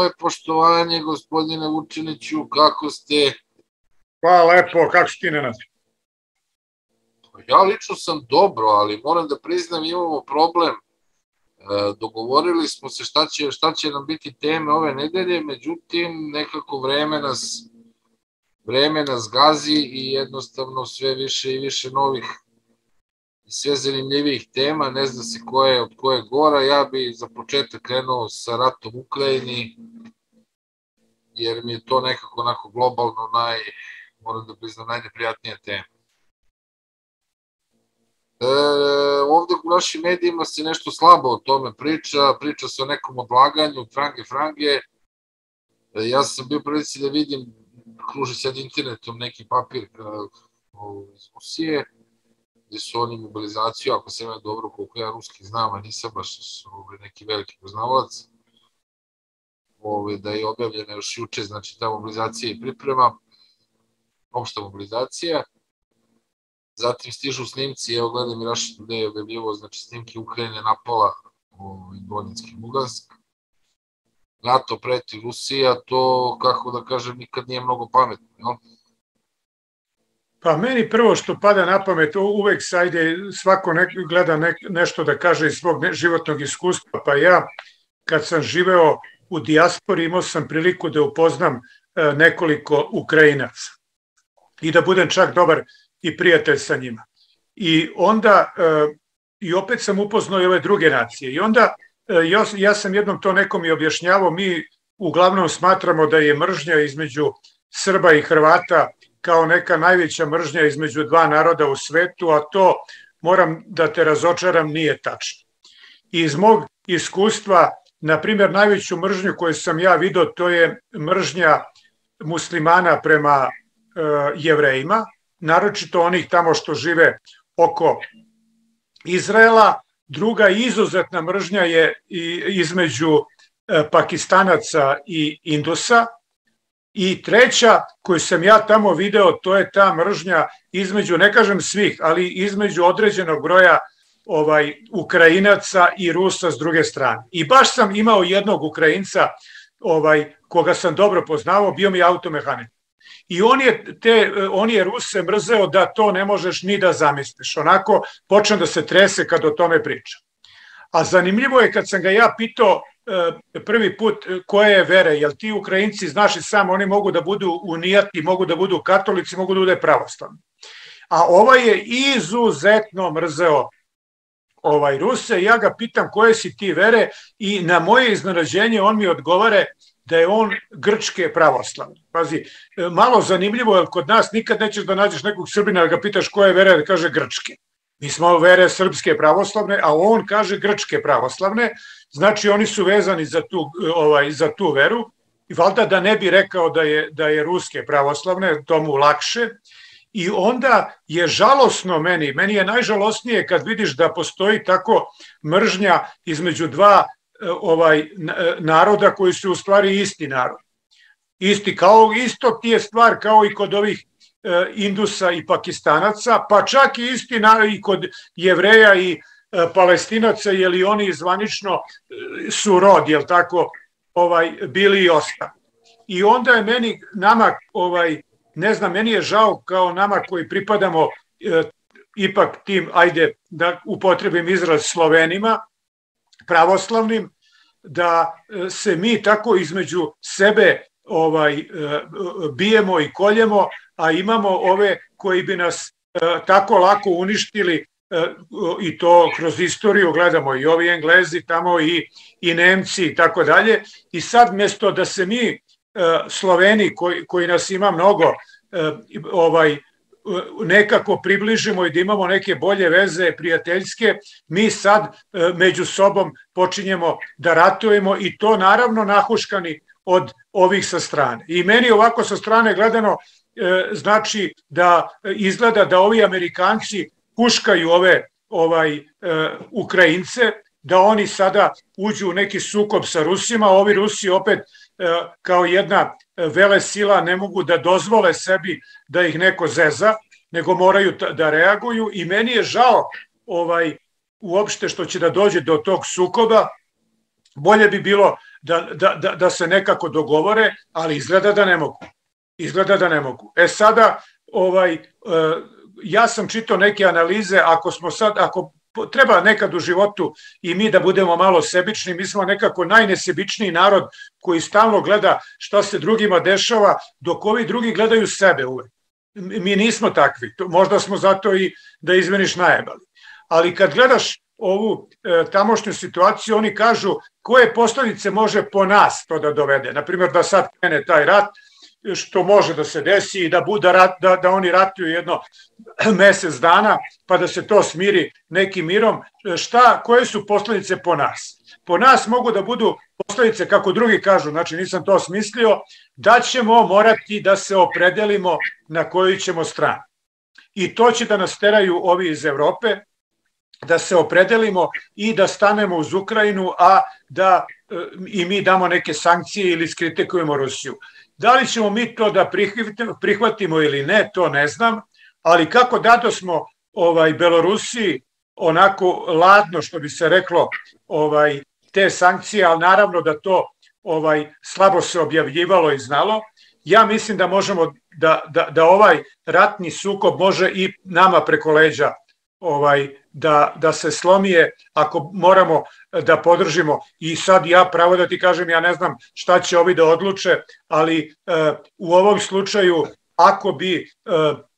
moje poštovanje, gospodine Vučiniću, kako ste? Pa lepo, kako si ti Nenad? Ja lično sam dobro, ali moram da priznam imamo problem. E, dogovorili smo se šta će, šta će nam biti teme ove nedelje, međutim nekako vreme nas, vreme nas gazi i jednostavno sve više i više novih i sve zanimljivih tema, ne zna se ko je od koje gora, ja bi za početak krenuo sa ratom u Ukrajini, jer mi je to nekako onako globalno naj, moram da priznam, najneprijatnija tema. E, ovde u našim medijima se nešto slabo o tome priča, priča se o nekom odlaganju, frange, frange. E, ja sam bio prilici da vidim, kruži sad internetom neki papir e, iz Rusije, gde su oni mobilizaciju, ako se ima dobro koliko ja ruski znam, a nisam baš ovaj, neki veliki poznavalac, ovaj, da je objavljena još juče, znači ta mobilizacija i priprema, opšta mobilizacija, zatim stižu snimci, evo gledam i Raši gde je objavljivo, znači snimke Ukrajine napala ovaj, Donetski Lugansk, NATO preti Rusija, to, kako da kažem, nikad nije mnogo pametno, jel? Pa meni prvo što pada na pamet, uvek sajde svako nek, gleda nek, nešto da kaže iz svog životnog iskustva, pa ja kad sam živeo u dijaspori imao sam priliku da upoznam e, nekoliko Ukrajinaca i da budem čak dobar i prijatelj sa njima. I onda, e, i opet sam upoznao i ove druge nacije. I onda, e, ja, ja sam jednom to nekom i objašnjavao, mi uglavnom smatramo da je mržnja između Srba i Hrvata kao neka najveća mržnja između dva naroda u svetu, a to, moram da te razočaram, nije tačno. I iz mog iskustva, na primjer, najveću mržnju koju sam ja vidio, to je mržnja muslimana prema e, jevrejima, naročito onih tamo što žive oko Izraela. Druga izuzetna mržnja je između e, Pakistanaca i Indusa, I treća koju sam ja tamo video, to je ta mržnja između, ne kažem svih, ali između određenog broja ovaj Ukrajinaca i Rusa s druge strane. I baš sam imao jednog Ukrajinca ovaj koga sam dobro poznavao, bio mi automehanik. I on je, te, on je Ruse mrzeo da to ne možeš ni da zamisliš. Onako počne da se trese kad o tome priča. A zanimljivo je kad sam ga ja pitao prvi put e, koje je vere, jel ti Ukrajinci, znaš i sam, oni mogu da budu unijati, mogu da budu katolici, mogu da bude pravoslavni. A ovaj je izuzetno mrzeo ovaj Ruse, ja ga pitam koje si ti vere i na moje iznenađenje on mi odgovore da je on grčke pravoslavne. Pazi, e, malo zanimljivo, jer kod nas nikad nećeš da nađeš nekog Srbina da ga pitaš koje vere, da kaže grčke. Mi smo vere srpske pravoslavne, a on kaže grčke pravoslavne, Znači oni su vezani za tu, ovaj, za tu veru i valjda da ne bi rekao da je, da je ruske pravoslavne, to mu lakše. I onda je žalosno meni, meni je najžalosnije kad vidiš da postoji tako mržnja između dva ovaj naroda koji su u stvari isti narod. Isti kao isto ti je stvar kao i kod ovih e, Indusa i Pakistanaca, pa čak i isti narod i kod Jevreja i E, palestinaca, je li oni zvanično e, su rod, jel tako, ovaj, bili i ostali. I onda je meni, nama, ovaj, ne znam, meni je žao kao nama koji pripadamo e, ipak tim, ajde da upotrebim izraz Slovenima, pravoslavnim, da e, se mi tako između sebe ovaj bijemo i koljemo, a imamo ove koji bi nas tako lako uništili E, i to kroz istoriju gledamo i ovi Englezi tamo i, i Nemci i tako dalje i sad mesto da se mi e, Sloveni koji, koji nas ima mnogo e, ovaj nekako približimo i da imamo neke bolje veze prijateljske, mi sad među sobom počinjemo da ratujemo i to naravno nahuškani od ovih sa strane. I meni ovako sa strane gledano znači da izgleda da ovi Amerikanci huškaju ove ovaj e, Ukrajince, da oni sada uđu u neki sukob sa Rusima, a ovi Rusi opet e, kao jedna vele sila ne mogu da dozvole sebi da ih neko zeza, nego moraju da reaguju i meni je žao ovaj uopšte što će da dođe do tog sukoba. Bolje bi bilo da, da, da, da se nekako dogovore, ali izgleda da ne mogu. Izgleda da ne mogu. E sada, ovaj, e, ja sam čitao neke analize, ako smo sad, ako treba nekad u životu i mi da budemo malo sebični, mi smo nekako najnesebičniji narod koji stalno gleda šta se drugima dešava, dok ovi drugi gledaju sebe uvek. Mi nismo takvi, možda smo zato i da izmeniš najebali. Ali kad gledaš ovu e, tamošnju situaciju, oni kažu koje posledice može po nas to da dovede. Naprimjer, da sad krene taj rat, što može da se desi i da, bude, rat, da, da oni ratuju jedno mesec dana, pa da se to smiri nekim mirom. Šta, koje su posledice po nas? Po nas mogu da budu posledice, kako drugi kažu, znači nisam to smislio, da ćemo morati da se opredelimo na koju ćemo stranu. I to će da nas teraju ovi iz Evrope, da se opredelimo i da stanemo uz Ukrajinu, a da e, i mi damo neke sankcije ili skritikujemo Rusiju. Da li ćemo mi to da prihvatimo ili ne, to ne znam, ali kako dato smo ovaj Belorusiji onako ladno što bi se reklo ovaj te sankcije, ali naravno da to ovaj slabo se objavljivalo i znalo. Ja mislim da možemo da, da, da ovaj ratni sukob može i nama preko leđa ovaj da, da se slomije ako moramo da podržimo. I sad ja pravo da ti kažem ja ne znam šta će ovi da odluče ali e, u ovom slučaju ako bi e,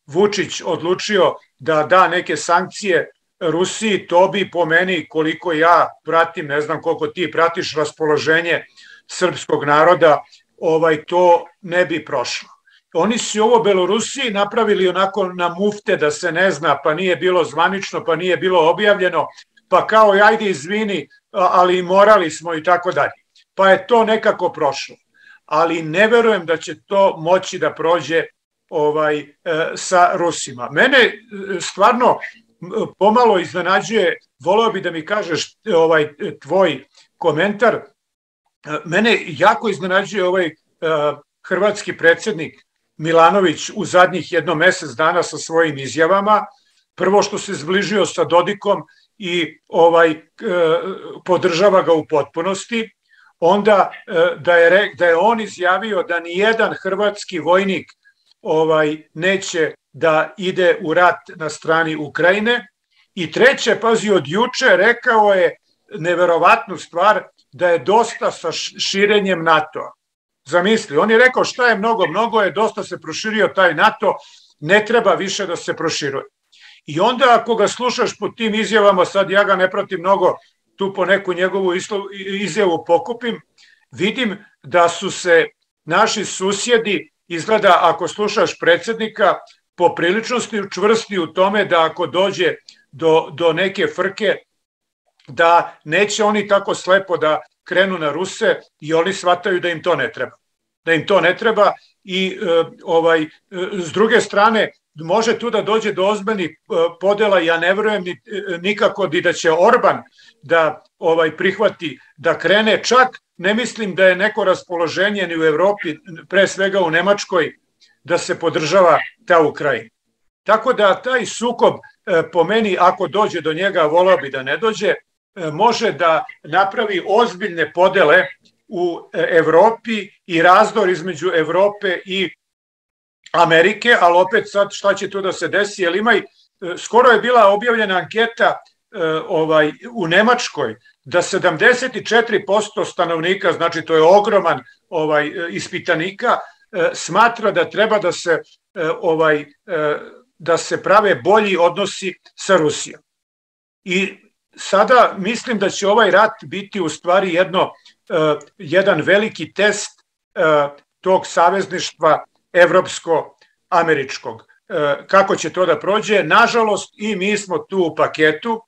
Vučić odlučio da da neke sankcije Rusiji to bi po meni koliko ja pratim ne znam koliko ti pratiš raspoloženje srpskog naroda ovaj to ne bi prošlo Oni su ovo Belorusiji napravili onako na mufte da se ne zna, pa nije bilo zvanično, pa nije bilo objavljeno, pa kao ajde izvini, ali morali smo i tako dalje. Pa je to nekako prošlo. Ali ne verujem da će to moći da prođe ovaj e, sa Rusima. Mene e, stvarno pomalo iznenađuje, voleo bi da mi kažeš ovaj tvoj komentar, e, mene jako iznenađuje ovaj hrvatski predsednik Milanović u zadnjih jedno mesec dana sa svojim izjavama, prvo što se zbližio sa Dodikom i ovaj e, podržava ga u potpunosti, onda e, da je da je on izjavio da ni jedan hrvatski vojnik ovaj neće da ide u rat na strani Ukrajine i treće pazi od juče rekao je neverovatnu stvar da je dosta sa širenjem NATO-a. Zamisli, on je rekao šta je mnogo, mnogo je, dosta se proširio taj NATO, ne treba više da se proširuje. I onda ako ga slušaš po tim izjavama, sad ja ga ne pratim mnogo, tu po neku njegovu izjavu pokupim, vidim da su se naši susjedi, izgleda ako slušaš predsednika, po priličnosti čvrsti u tome da ako dođe do, do neke frke, da neće oni tako slepo da krenu na Ruse i oni shvataju da im to ne treba. Da im to ne treba i e, ovaj e, s druge strane može tu da dođe do ozbiljnih e, podela, ja ne verujem ni, nikako ni da će Orban da ovaj prihvati da krene, čak ne mislim da je neko raspoloženje ni u Evropi, pre svega u Nemačkoj, da se podržava ta Ukrajina. Tako da taj sukob po meni, ako dođe do njega, volao bi da ne dođe, može da napravi ozbiljne podele u e, Evropi i razdor između Evrope i Amerike, ali opet sad šta će tu da se desi, jer ima i, e, skoro je bila objavljena anketa ovaj u Nemačkoj da 74% stanovnika, znači to je ogroman ovaj ispitanika, smatra da treba da se ovaj da se prave bolji odnosi sa Rusijom. I sada mislim da će ovaj rat biti u stvari jedno, uh, jedan veliki test uh, tog savezništva evropsko-američkog. Uh, kako će to da prođe? Nažalost, i mi smo tu u paketu.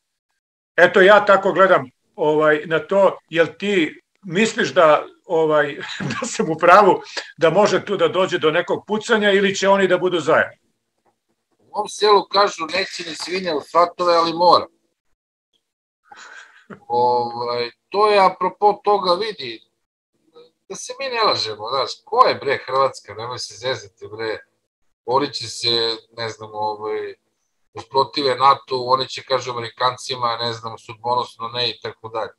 Eto, ja tako gledam ovaj na to, jel ti misliš da ovaj da sam u pravu da može tu da dođe do nekog pucanja ili će oni da budu zajedno? U ovom selu kažu neće ni svinja u svatove, ali mora ovaj, to je apropo toga vidi, da se mi ne lažemo, znaš, ko je bre Hrvatska, nemoj se zezati bre, oni će se, ne znam, ovaj, usprotive NATO, oni će, kažu Amerikancima, ne znam, sudbonosno ne i tako dalje.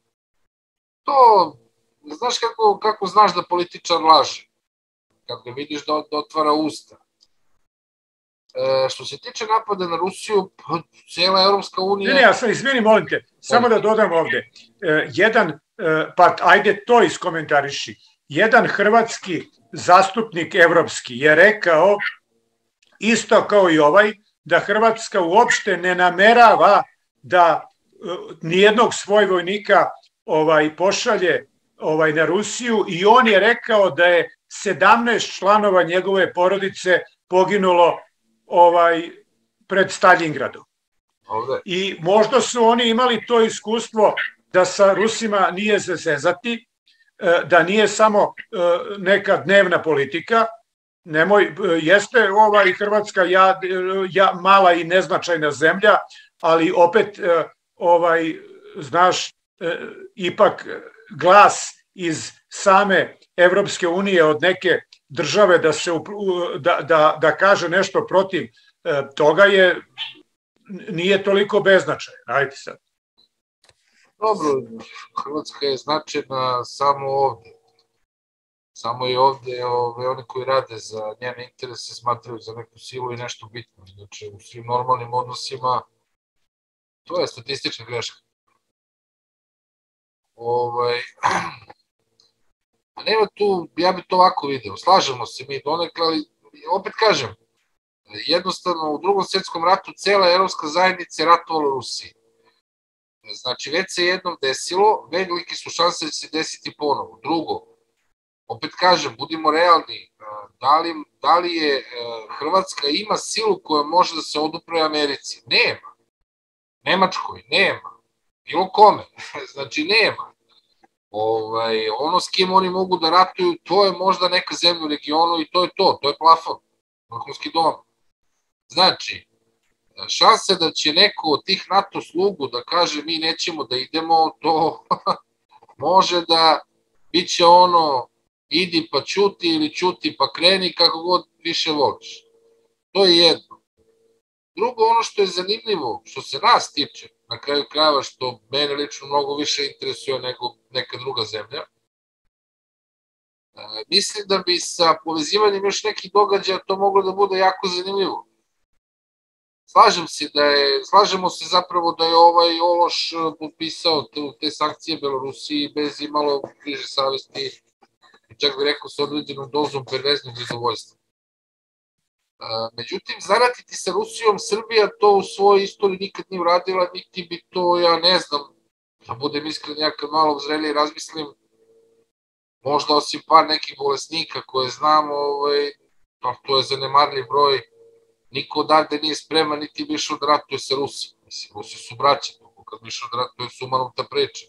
To znaš kako, kako znaš da političar laže? Ga vidiš da, da otvara usta. E, što se tiče napada na Rusiju, cijela Evropska unija... Ne, ne, ja sam, izvini, molim te, samo da dodam ovde. E, jedan, e, pa ajde to iskomentariši. Jedan hrvatski zastupnik evropski je rekao, isto kao i ovaj, da Hrvatska uopšte ne namerava da nijednog svoj vojnika ovaj pošalje ovaj na Rusiju i on je rekao da je 17 članova njegove porodice poginulo ovaj pred Stalingradom. Ovde. I možda su oni imali to iskustvo da sa Rusima nije zezati, e, da nije samo e, neka dnevna politika, nemoj, jeste ovaj Hrvatska ja, ja, mala i neznačajna zemlja, ali opet ovaj znaš ipak glas iz same Evropske unije od neke države da se da, da, da kaže nešto protiv e, toga je nije toliko beznačaj. Ajde sad. Dobro, Hrvatska je značajna samo ovde. Samo i ovde ove, oni koji rade za njene interese smatraju za neku silu i nešto bitno. Znači, u svim normalnim odnosima to je statistička greška. Ovaj, nema tu, ja bi to ovako video, slažemo se mi donekle, ali opet kažem, jednostavno u drugom svetskom ratu cela evropska zajednica je ratovala Rusiji. Znači, već se jednom desilo, velike su šanse da se desiti ponovo. Drugo, opet kažem, budimo realni, da li, da li je Hrvatska ima silu koja može da se odupre Americi? Nema. Nemačkoj? Nema. Bilo kome? znači, nema. Ovaj, ono s kim oni mogu da ratuju, to je možda neka zemlja u regionu i to je to, to je plafon, vrhunski dom. Znači, šanse da će neko od tih NATO slugu da kaže mi nećemo da idemo, to može da biće ono idi pa ćuti ili ćuti pa kreni kako god više voliš. To je jedno. Drugo, ono što je zanimljivo, što se nas tiče, na kraju krajeva što mene lično mnogo više interesuje nego neka druga zemlja. E, mislim da bi sa povezivanjem još nekih događaja to moglo da bude jako zanimljivo. Slažem se da je, slažemo se zapravo da je ovaj Ološ potpisao te, te sankcije Belorusiji bez imalo križe savesti, čak bih rekao sa određenom dozom perveznog zadovoljstva. Međutim, zaratiti sa Rusijom, Srbija to u svojoj istoriji nikad nije uradila, niti bi to, ja ne znam, da budem iskren, ja kad malo zrelije razmislim, možda osim par nekih bolesnika koje znam, ovaj, pa to je zanemarljiv broj, niko odavde nije spreman, niti bi išao da ratuje sa Rusijom. Mislim, Rusi su braća, kad bi išao da ratuje su ta priča.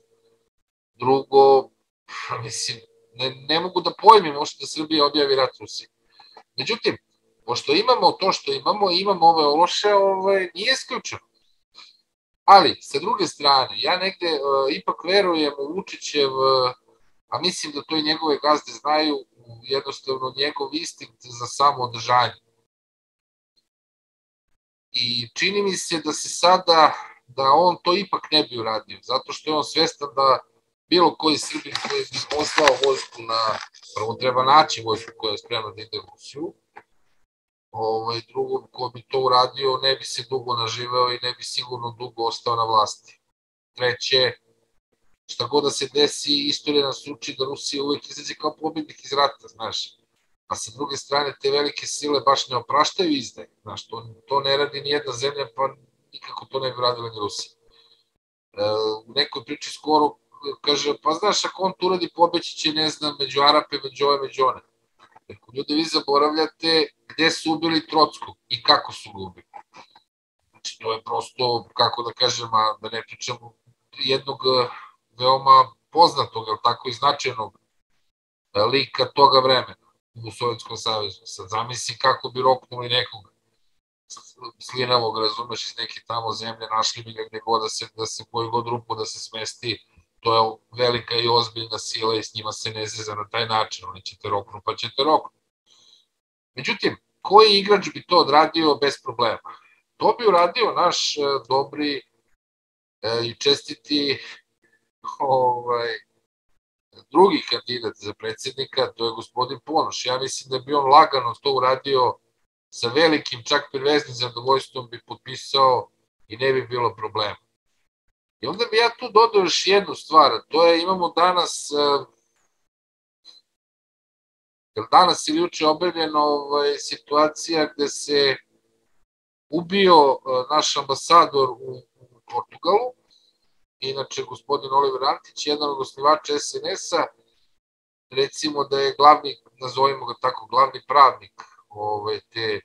Drugo, mislim, ne, ne mogu da pojmim možda da Srbija objavi rat Rusiji. Međutim, pošto imamo to što imamo, imamo ove ološe, ovaj, nije isključeno. Ali, sa druge strane, ja negde uh, ipak verujem u Vučićev, uh, a mislim da to i njegove gazde znaju, jednostavno njegov instinkt za samo održanje. I čini mi se da se sada, da on to ipak ne bi uradio, zato što je on svestan da bilo koji Srbin koji bi poslao vojsku na, prvo treba naći vojsku koja je spremna da ide u Rusiju, ovaj, drugo ko bi to uradio ne bi se dugo naživeo i ne bi sigurno dugo ostao na vlasti. Treće, šta god da se desi, istorija nas uči da Rusija uvek izađe kao pobednik iz rata, znaš. A sa druge strane, te velike sile baš ne opraštaju izdaje. Znaš, to, to ne radi ni jedna zemlja, pa nikako to ne bi radila ni Rusija. E, u nekoj priči skoro kaže, pa znaš, ako on to uradi, pobeći će, ne znam, među Arape, među ove, među one. Ako ljudi vi zaboravljate gde su ubili Trockog i kako su ga ubili. Znači, to je prosto, kako da kažem, a da ne pričam jednog e, veoma poznatog, ali tako i značajnog e, lika toga vremena u Sovjetskom savezu. Sad zamisli kako bi roknuli nekog slinavog, razumeš, iz neke tamo zemlje, našli bi ga gde god da se, da se koju god rupu da se smesti, to je velika i ozbiljna sila i s njima se ne zeza na taj način, oni će te roknu pa će te roknu. Međutim, koji igrač bi to odradio bez problema? To bi uradio naš e, dobri e, i čestiti ovaj, drugi kandidat za predsjednika, to je gospodin Ponoš. Ja mislim da bi on lagano to uradio sa velikim, čak priveznim zadovoljstvom bi potpisao i ne bi bilo problema. I onda bi ja tu dodao još jednu stvar, to je imamo danas Jer danas ili juče objavljena ovaj, situacija gde se ubio naš ambasador u, u Portugalu, inače gospodin Oliver Antić, jedan od osnivača SNS-a, recimo da je glavni, nazovimo ga tako, glavni pravnik ove, te,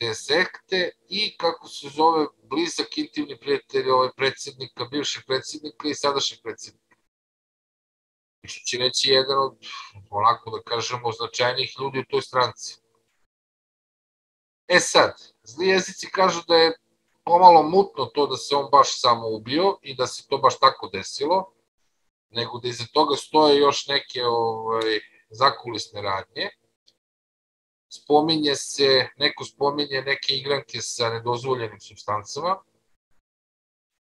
te sekte i kako se zove blizak intimni prijatelj ovaj predsednika, bivšeg predsednika i sadašnjeg predsednika. Što će reći jedan od, onako da kažemo, značajnih ljudi u toj stranci. E sad, zli jezici kažu da je pomalo mutno to da se on baš samo ubio i da se to baš tako desilo, nego da iza toga stoje još neke ovaj, zakulisne radnje. Spominje se, neko spominje neke igranke sa nedozvoljenim substancama,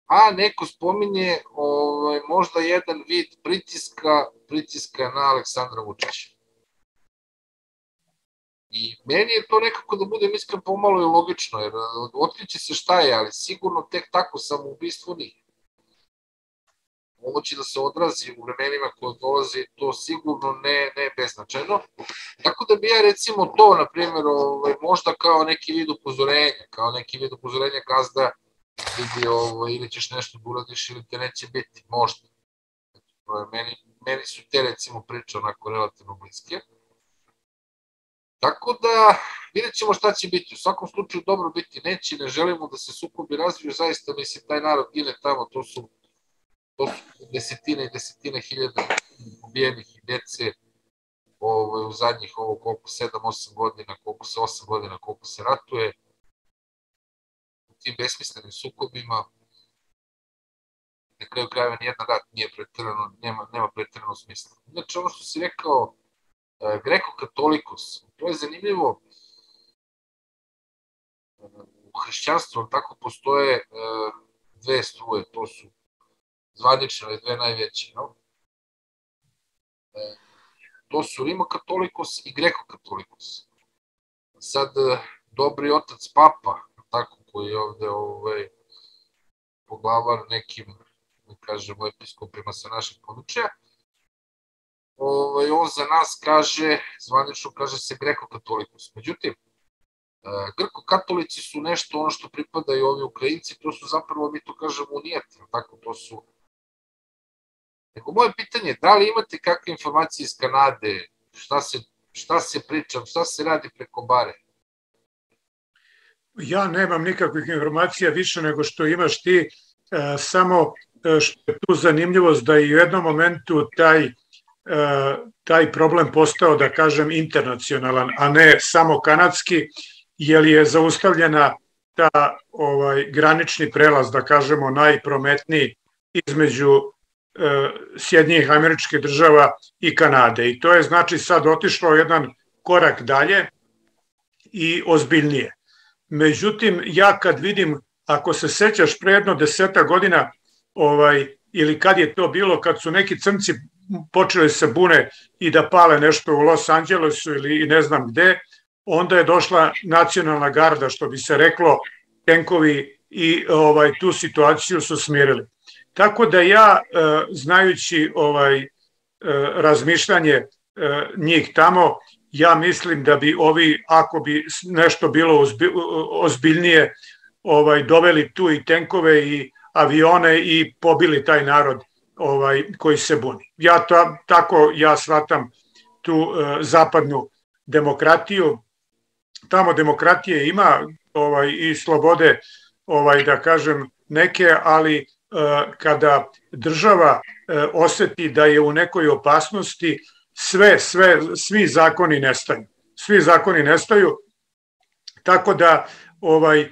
a neko spominje ovaj, možda jedan vid pritiska, pritiska na Aleksandra Vučića. I meni je to nekako da budem iskren pomalo i logično, jer otkriće se šta je, ali sigurno tek tako samoubistvo nije. Će da se odrazi u vremenima koje dolaze to sigurno ne, ne beznačajno. Tako da bi ja recimo to, na primjer, ovaj, možda kao neki vid upozorenja, kao neki vid upozorenja gazda vidi ovo, ili ćeš nešto da uradiš ili te neće biti, možda. Meni, meni su te recimo priče onako relativno bliske. Tako da vidjet ćemo šta će biti. U svakom slučaju dobro biti neće, ne želimo da se sukobi razviju, zaista mislim taj narod gine tamo, to su, to su desetine i desetine hiljada ubijenih i dece ovo, u zadnjih ovo koliko 7-8 godina, koliko se 8 godina, koliko se ratuje tim besmislenim sukobima, na kraju krajeva nijedan rat nije pretrano, nema, nema pretrano smisla. Znači, ono što si rekao, e, Greko-katolikos, to je zanimljivo, u hrišćanstvu tako postoje e, dve struje, to su zvanične, dve najveće, no? E, to su Rimokatolikos i Greko-katolikos. Sad, dobri otac papa, tako koji je ovde ovaj, poglavar nekim, da kažemo, episkopima sa našeg područja, ovaj, on za nas kaže, zvanično kaže se greko-katolikus. Međutim, e, Grko-katolici su nešto ono što pripadaju ovi Ukrajinci, to su zapravo, mi to kažemo, unijeti, tako, to su... Nego moje pitanje, da li imate kakve informacije iz Kanade, šta se, šta se priča, šta se radi preko bare? Ja nemam nikakvih informacija više nego što imaš ti, e, samo e, što je tu zanimljivost da i u jednom momentu taj, e, taj problem postao, da kažem, internacionalan, a ne samo kanadski, jer je zaustavljena ta ovaj granični prelaz, da kažemo, najprometniji između e, Sjednjih američkih država i Kanade. I to je znači sad otišlo jedan korak dalje i ozbiljnije. Međutim, ja kad vidim, ako se sećaš pre jedno deseta godina, ovaj, ili kad je to bilo, kad su neki crnci počeli se bune i da pale nešto u Los Angelesu ili ne znam gde, onda je došla nacionalna garda, što bi se reklo, tenkovi i ovaj tu situaciju su smirili. Tako da ja, e, znajući ovaj e, razmišljanje e, njih tamo, ja mislim da bi ovi, ako bi nešto bilo ozbiljnije, ovaj doveli tu i tenkove i avione i pobili taj narod ovaj koji se buni. Ja to, tako ja shvatam tu e, zapadnu demokratiju. Tamo demokratije ima ovaj i slobode ovaj da kažem neke, ali kada država e, oseti da je u nekoj opasnosti, sve, sve, svi zakoni nestaju. Svi zakoni nestaju, tako da, ovaj,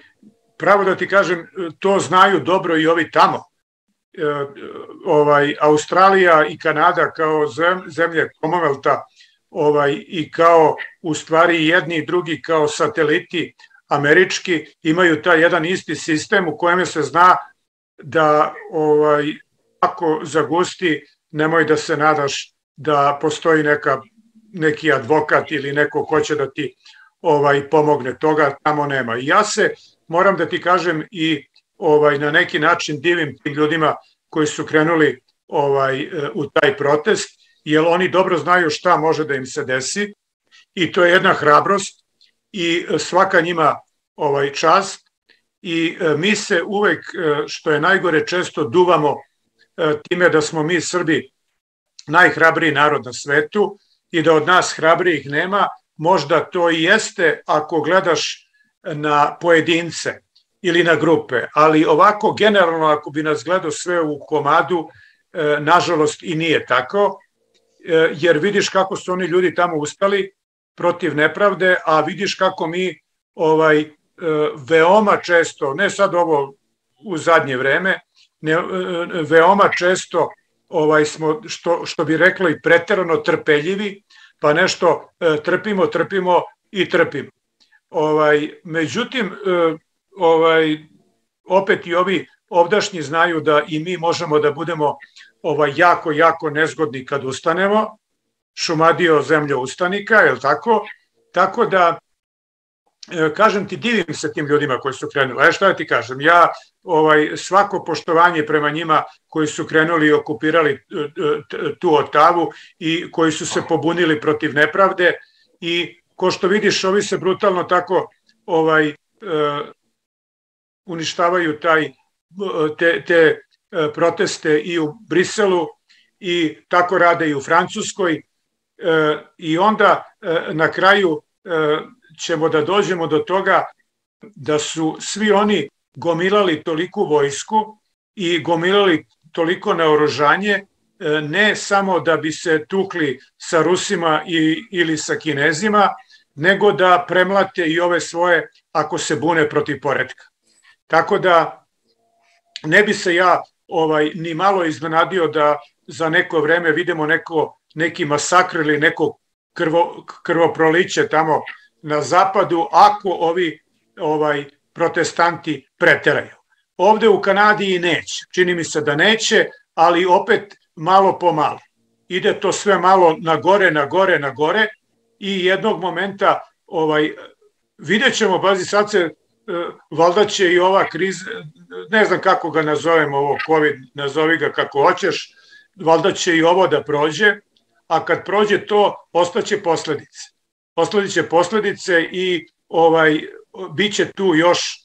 pravo da ti kažem, to znaju dobro i ovi tamo. E, ovaj, Australija i Kanada kao zemlje Commonwealtha ovaj, i kao u stvari jedni i drugi kao sateliti američki imaju taj jedan isti sistem u kojem se zna da ovaj ako zagusti nemoj da se nadaš da postoji neka, neki advokat ili neko ko će da ti ovaj pomogne, toga tamo nema. I ja se, moram da ti kažem, i ovaj na neki način divim tim ljudima koji su krenuli ovaj u taj protest, jer oni dobro znaju šta može da im se desi i to je jedna hrabrost i svaka njima ovaj čast i e, mi se uvek, e, što je najgore, često duvamo e, time da smo mi Srbi najhrabriji narod na svetu i da od nas hrabrijih nema, možda to i jeste ako gledaš na pojedince ili na grupe, ali ovako generalno ako bi nas gledao sve u komadu, nažalost i nije tako, jer vidiš kako su oni ljudi tamo ustali protiv nepravde, a vidiš kako mi ovaj veoma često, ne sad ovo u zadnje vreme, ne, veoma često ovaj smo što što bi rekli preterano trpeljivi, pa nešto e, trpimo, trpimo i trpimo. Ovaj međutim e, ovaj opet i ovi ovdašnji znaju da i mi možemo da budemo ovaj jako jako nezgodni kad ustanemo. Šumadio zemlja ustanika, je tako? Tako da E, kažem ti, divim se tim ljudima koji su krenuli. A šta da ti kažem, ja ovaj svako poštovanje prema njima koji su krenuli i okupirali e, e, tu Otavu i koji su se pobunili protiv nepravde i ko što vidiš, ovi se brutalno tako ovaj uništavaju taj te, te proteste i u Briselu i tako rade i u Francuskoj i onda na kraju ćemo da dođemo do toga da su svi oni gomilali toliku vojsku i gomilali toliko naoružanje, e, ne samo da bi se tukli sa Rusima i, ili sa Kinezima, nego da premlate i ove svoje ako se bune protiv poredka. Tako da ne bi se ja ovaj ni malo iznenadio da za neko vreme vidimo neko neki masakr ili neko krvo, krvoproliće tamo na zapadu ako ovi ovaj protestanti preteraju. Ovde u Kanadi i neće. Čini mi se da neće, ali opet malo po malo. Ide to sve malo na gore, na gore, na gore i jednog momenta ovaj vidjet ćemo, bazi sad se e, valjda će i ova kriza, ne znam kako ga nazovemo, ovo COVID, nazovi ga kako hoćeš, valjda će i ovo da prođe, a kad prođe to, ostaće posledice posledice posledice i ovaj biće tu još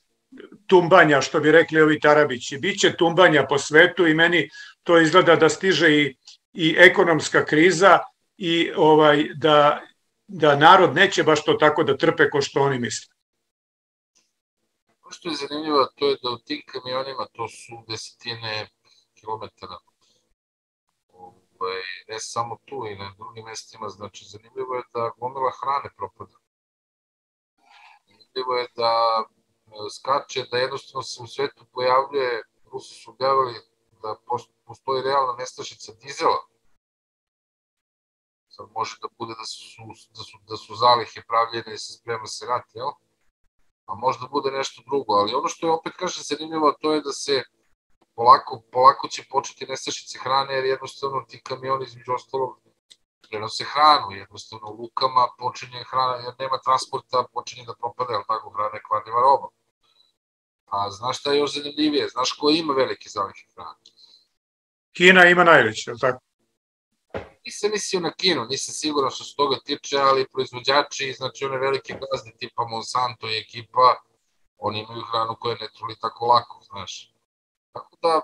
tumbanja, što bi rekli ovi Tarabići. Biće tumbanja po svetu i meni to izgleda da stiže i, i ekonomska kriza i ovaj da, da narod neće baš to tako da trpe ko što oni misle. Ono što je zanimljivo, to je da u tim kamionima, to su desetine kilometara ovaj, ne samo tu i na drugim mestima, znači zanimljivo je da gomila hrane propada. Zanimljivo je da e, skače, da jednostavno se u svetu pojavljuje, Rusi su objavili da postoji realna nestašica dizela. Sad može da bude da su, da su, da su zalihe pravljene i se sprema se rat, jel? A možda bude nešto drugo, ali ono što je opet, kaže, zanimljivo, to je da se polako, polako će početi nestašice hrane, jer jednostavno ti kamioni između ostalog prenose hranu, jednostavno u lukama počinje hrana, jer nema transporta, počinje da propada, ali tako, hrana je kvarniva roba. A znaš šta je još zanimljivije? Znaš ko ima velike zalihe hrane? Kina ima najveće, ali tako? Nisam mislio na Kinu, nisam siguran što se toga tiče, ali proizvođači, znači one velike gazde tipa Monsanto i ekipa, oni imaju hranu koja ne truli tako lako, znaš. Tako da,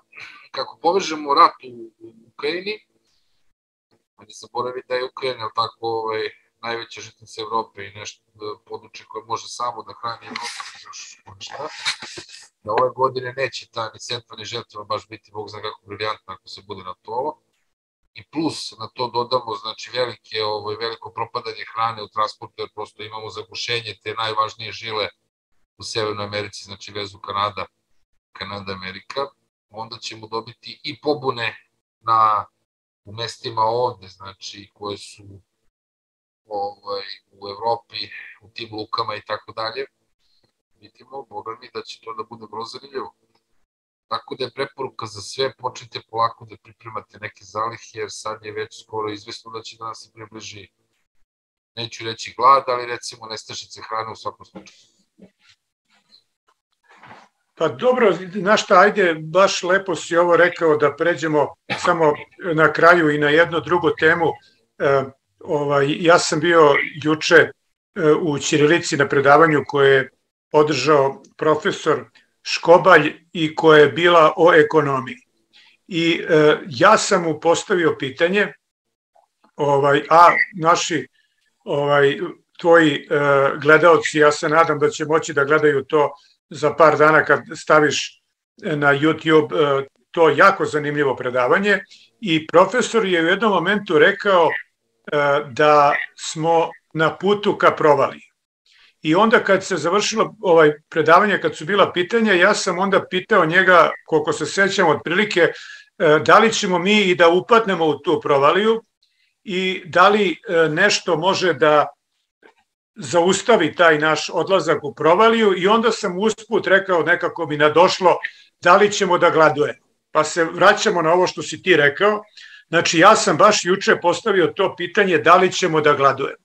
kako povežemo rat u, u Ukrajini, a ne zaboravi da je Ukrajina, tako, ovaj, najveća žitnica Evrope i nešto da, područje koje može samo da hrani Evropu, još šta, da ove godine neće ta ni setva ni žetva baš biti, Bog zna kako briljantna ako se bude na to, i plus na to dodamo znači velike ovaj veliko propadanje hrane u transportu jer prosto imamo zagušenje te najvažnije žile u Severnoj Americi znači vezu Kanada Kanada Amerika onda ćemo dobiti i pobune na u mestima ovde, znači koje su ovaj, u Evropi, u tim lukama i tako dalje. Vidimo, boga mi, da će to da bude vrlo zanimljivo. Tako da je preporuka za sve, počnite polako da pripremate neke zalihe, jer sad je već skoro izvesno da će da nas se približi, neću reći glad, ali recimo nestašice hrane u svakom slučaju. Pa dobro, znaš šta, ajde, baš lepo si ovo rekao da pređemo samo na kraju i na jednu drugu temu. E, ovaj, ja sam bio juče e, u Ćirilici na predavanju koje je održao profesor Škobalj i koja je bila o ekonomiji. I e, ja sam mu postavio pitanje, ovaj, a naši ovaj, tvoji e, gledaoci, ja se nadam da će moći da gledaju to za par dana kad staviš na YouTube e, to jako zanimljivo predavanje i profesor je u jednom momentu rekao e, da smo na putu ka provali. I onda kad se završilo ovaj predavanje, kad su bila pitanja, ja sam onda pitao njega, koliko se sećam otprilike, e, da li ćemo mi i da upadnemo u tu provaliju i da li nešto može da zaustavi taj naš odlazak u provaliju i onda sam usput rekao nekako mi nadošlo da li ćemo da gladujemo. Pa se vraćamo na ovo što si ti rekao. Znači ja sam baš juče postavio to pitanje da li ćemo da gladujemo.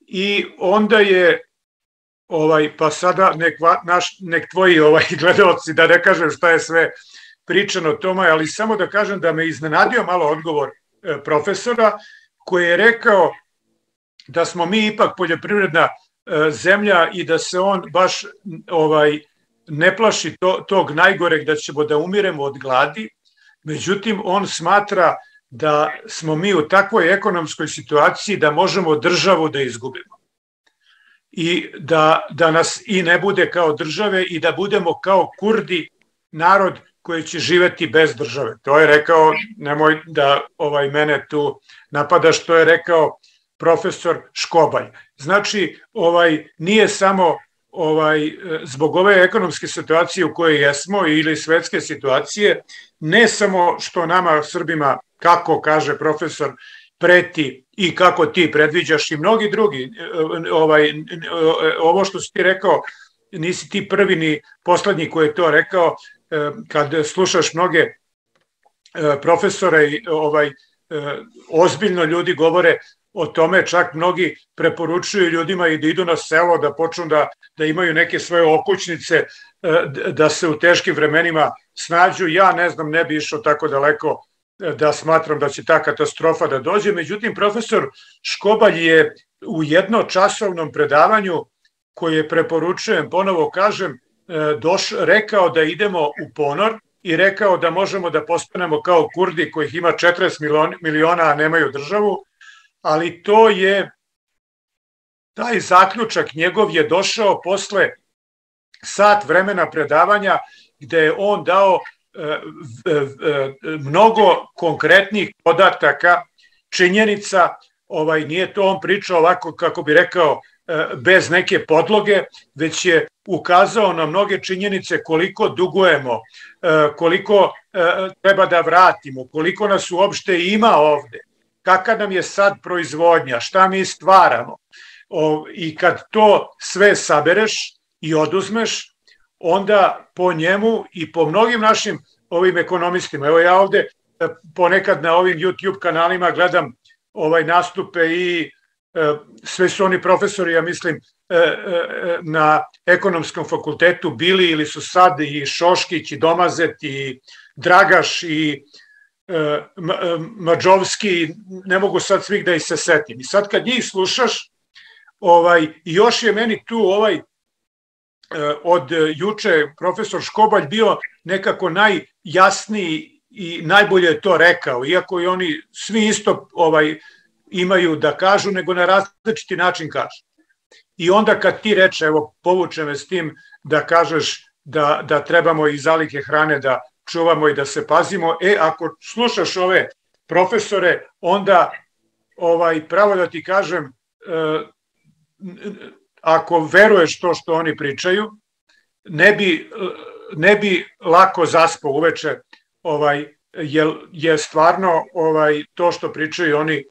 I onda je ovaj pa sada nek naš nek tvoji ovaj gledaoci da ne kažem šta je sve pričano o tome, ali samo da kažem da me iznenadio malo odgovor e, profesora koji je rekao da smo mi ipak poljoprivredna e, zemlja i da se on baš ovaj ne plaši to, tog najgoreg da ćemo da umiremo od gladi, međutim on smatra da smo mi u takvoj ekonomskoj situaciji da možemo državu da izgubimo. I da, da nas i ne bude kao države i da budemo kao kurdi narod koji će živeti bez države. To je rekao, nemoj da ovaj mene tu napadaš, to je rekao profesor Škobalj. Znači, ovaj nije samo ovaj zbog ove ekonomske situacije u kojoj jesmo ili svetske situacije, ne samo što nama Srbima, kako kaže profesor, preti i kako ti predviđaš i mnogi drugi, ovaj, ovo što si ti rekao, nisi ti prvi ni poslednji koji je to rekao, kad slušaš mnoge e, profesore ovaj, e, ozbiljno ljudi govore o tome čak mnogi preporučuju ljudima i da idu na selo, da počnu da, da imaju neke svoje okućnice, e, da se u teškim vremenima snađu. Ja ne znam, ne bi išao tako daleko e, da smatram da će ta katastrofa da dođe. Međutim, profesor Škobalj je u jednočasovnom predavanju koje preporučujem, ponovo kažem, e, doš, rekao da idemo u ponor i rekao da možemo da postanemo kao kurdi kojih ima 40 miliona, a nemaju državu, ali to je, taj zaključak njegov je došao posle sat vremena predavanja gde je on dao e, e, mnogo konkretnih podataka, činjenica, ovaj nije to on pričao ovako kako bi rekao e, bez neke podloge, već je ukazao na mnoge činjenice koliko dugujemo, koliko treba da vratimo, koliko nas uopšte ima ovde kakva nam je sad proizvodnja, šta mi stvaramo. O, I kad to sve sabereš i oduzmeš, onda po njemu i po mnogim našim ovim ekonomistima, evo ja ovde e, ponekad na ovim YouTube kanalima gledam ovaj nastupe i e, sve su oni profesori, ja mislim, e, e, na ekonomskom fakultetu bili ili su sad i Šoškić i Domazet i Dragaš i E, e, Mađovski, ne mogu sad svih da ih se setim. I sad kad njih slušaš, ovaj, još je meni tu ovaj e, od juče profesor Škobalj bio nekako najjasniji i najbolje je to rekao, iako i oni svi isto ovaj imaju da kažu, nego na različiti način kažu. I onda kad ti reče, evo povuče me s tim da kažeš da, da trebamo i zalike hrane da čuvamo i da se pazimo. E, ako slušaš ove profesore, onda ovaj pravo da ti kažem, e, ako veruješ to što oni pričaju, ne bi, ne bi lako zaspao uveče, ovaj, je, je stvarno ovaj, to što pričaju oni,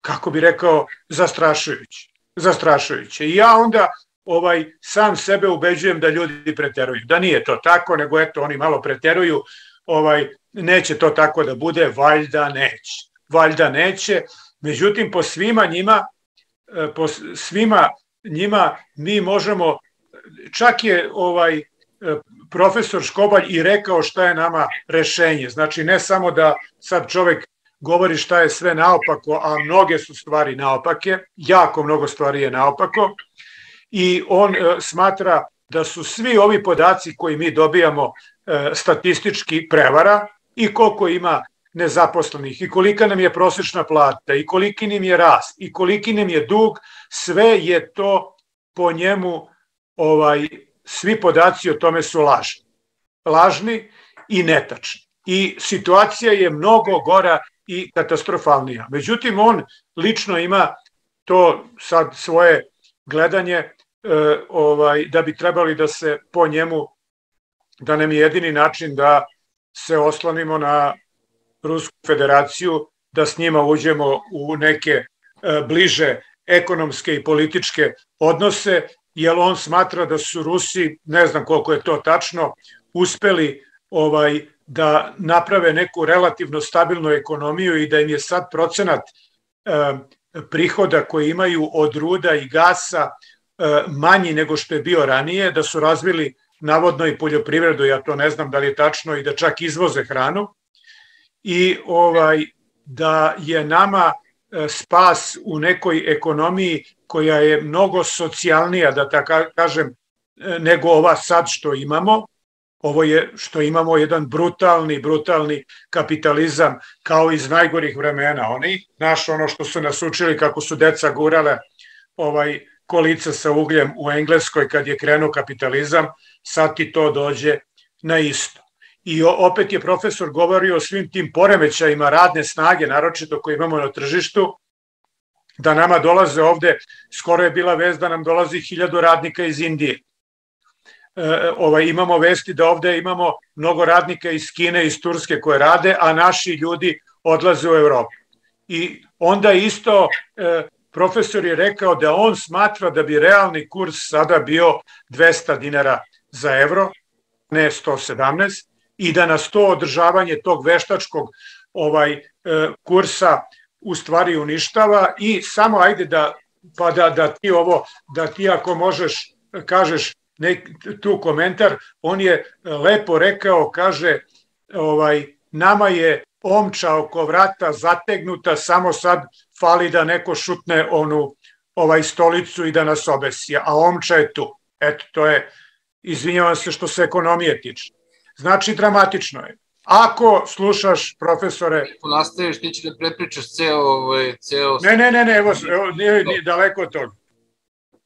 kako bi rekao, zastrašujući. Zastrašujuće. I ja onda ovaj sam sebe ubeđujem da ljudi preteruju. Da nije to tako, nego eto oni malo preteruju, ovaj neće to tako da bude, valjda neće. Valjda neće. Međutim po svima njima e, po svima njima mi možemo čak je ovaj e, profesor Škobalj i rekao šta je nama rešenje. Znači ne samo da sad čovek govori šta je sve naopako, a mnoge su stvari naopake, jako mnogo stvari je naopako i on e, smatra da su svi ovi podaci koji mi dobijamo e, statistički prevara i koliko ima nezaposlenih i kolika nam je prosečna plata i koliki nam je rast i koliki nam je dug, sve je to po njemu ovaj svi podaci o tome su lažni. Lažni i netačni. I situacija je mnogo gora i katastrofalnija. Međutim, on lično ima to sad svoje gledanje ovaj da bi trebali da se po njemu da nam je jedini način da se oslonimo na Rusku federaciju, da s njima uđemo u neke e, bliže ekonomske i političke odnose, jer on smatra da su Rusi, ne znam koliko je to tačno, uspeli ovaj da naprave neku relativno stabilnu ekonomiju i da im je sad procenat e, prihoda koji imaju od ruda i gasa e, manji nego što je bio ranije, da su razvili navodno i poljoprivredu, ja to ne znam da li je tačno, i da čak izvoze hranu i ovaj da je nama e, spas u nekoj ekonomiji koja je mnogo socijalnija, da tako kažem, nego ova sad što imamo, Ovo je što imamo jedan brutalni, brutalni kapitalizam kao iz najgorih vremena. Oni, naš ono što su nas učili kako su deca gurale ovaj kolica sa ugljem u Engleskoj kad je krenuo kapitalizam, sad ti to dođe na isto. I opet je profesor govorio o svim tim poremećajima radne snage, naročito koje imamo na tržištu, da nama dolaze ovde, skoro je bila vez da nam dolazi hiljadu radnika iz Indije E, ovaj, imamo vesti da ovde imamo mnogo radnika iz Kine iz Turske koje rade, a naši ljudi odlaze u Evropu. I onda isto e, profesor je rekao da on smatra da bi realni kurs sada bio 200 dinara za evro, ne 117, i da nas to održavanje tog veštačkog ovaj e, kursa u stvari uništava. I samo ajde da pa da, da ti ovo da ti ako možeš kažeš nek, tu komentar, on je lepo rekao, kaže, ovaj, nama je omča oko vrata zategnuta, samo sad fali da neko šutne onu ovaj stolicu i da nas obesi, a omča je tu. Eto, to je, izvinjavam se što se ekonomije tiče. Znači, dramatično je. Ako slušaš, profesore... Ako nastaviš, ti će da prepričaš ceo... Ovaj, ceo... Ne, ne, ne, ne, evo, evo nije, nije daleko od toga.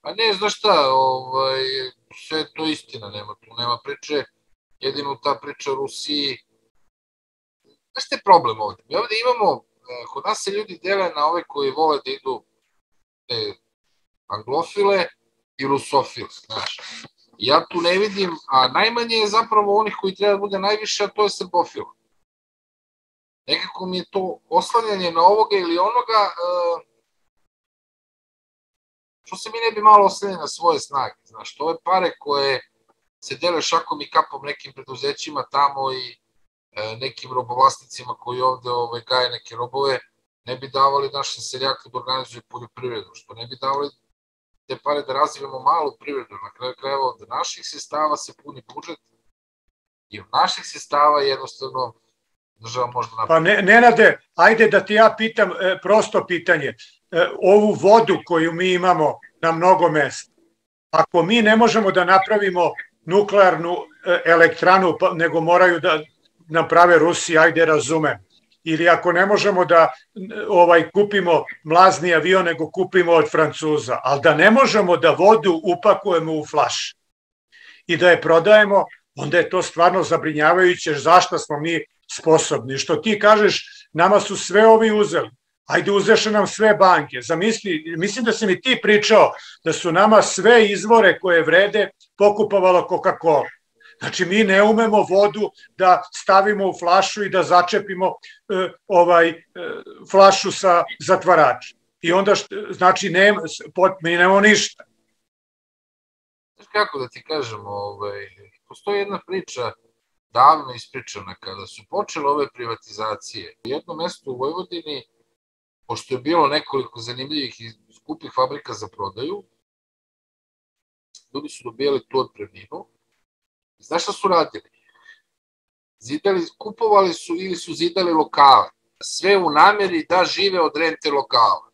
Pa ne, znaš šta, ovaj, sve je to istina, nema tu, nema priče, jedino ta priča o Rusiji, znaš te problem ovde? Mi ovde imamo, kod nas se ljudi dele na ove koji vole da idu te anglofile i rusofile, znaš. Ja tu ne vidim, a najmanje je zapravo onih koji treba da bude najviše, a to je srbofil. Nekako mi je to oslanjanje na ovoga ili onoga, uh, što se mi ne bi malo oslanjali na svoje snage, znaš, to je pare koje se dele šakom i kapom nekim preduzećima tamo i e, nekim robovlasnicima koji ovde ovaj, gaje neke robove, ne bi davali našim seljaku da organizuju poljoprivredu, što ne bi davali te pare da razvijemo malu privredu, na kraju krajeva od naših sestava se puni budžet i od naših sestava jednostavno država može da napravi. Pa ne, Nenade, ajde da ti ja pitam e, prosto pitanje. E, ovu vodu koju mi imamo na mnogo mesta. Ako mi ne možemo da napravimo nuklearnu e, elektranu, pa, nego moraju da naprave Rusi, ajde razumem. Ili ako ne možemo da ovaj kupimo mlazni avion, nego kupimo od Francuza, ali da ne možemo da vodu upakujemo u flaš i da je prodajemo, onda je to stvarno zabrinjavajuće zašto smo mi sposobni. Što ti kažeš, nama su sve ovi uzeli ajde uzeše nam sve banke. Zamisli, mislim da si mi ti pričao da su nama sve izvore koje vrede pokupovala Coca-Cola. Znači mi ne umemo vodu da stavimo u flašu i da začepimo e, ovaj e, flašu sa zatvaračem. I onda što, znači nema, mi nemamo ništa. Znaš kako da ti kažem, ovaj, postoji jedna priča davno ispričana, kada su počele ove privatizacije, jedno mesto u Vojvodini, pošto je bilo nekoliko zanimljivih i skupih fabrika za prodaju, ljudi su dobijali tu odpremninu. Znaš šta su radili? Zidali, kupovali su ili su zidali lokale. Sve u nameri da žive od rente lokala.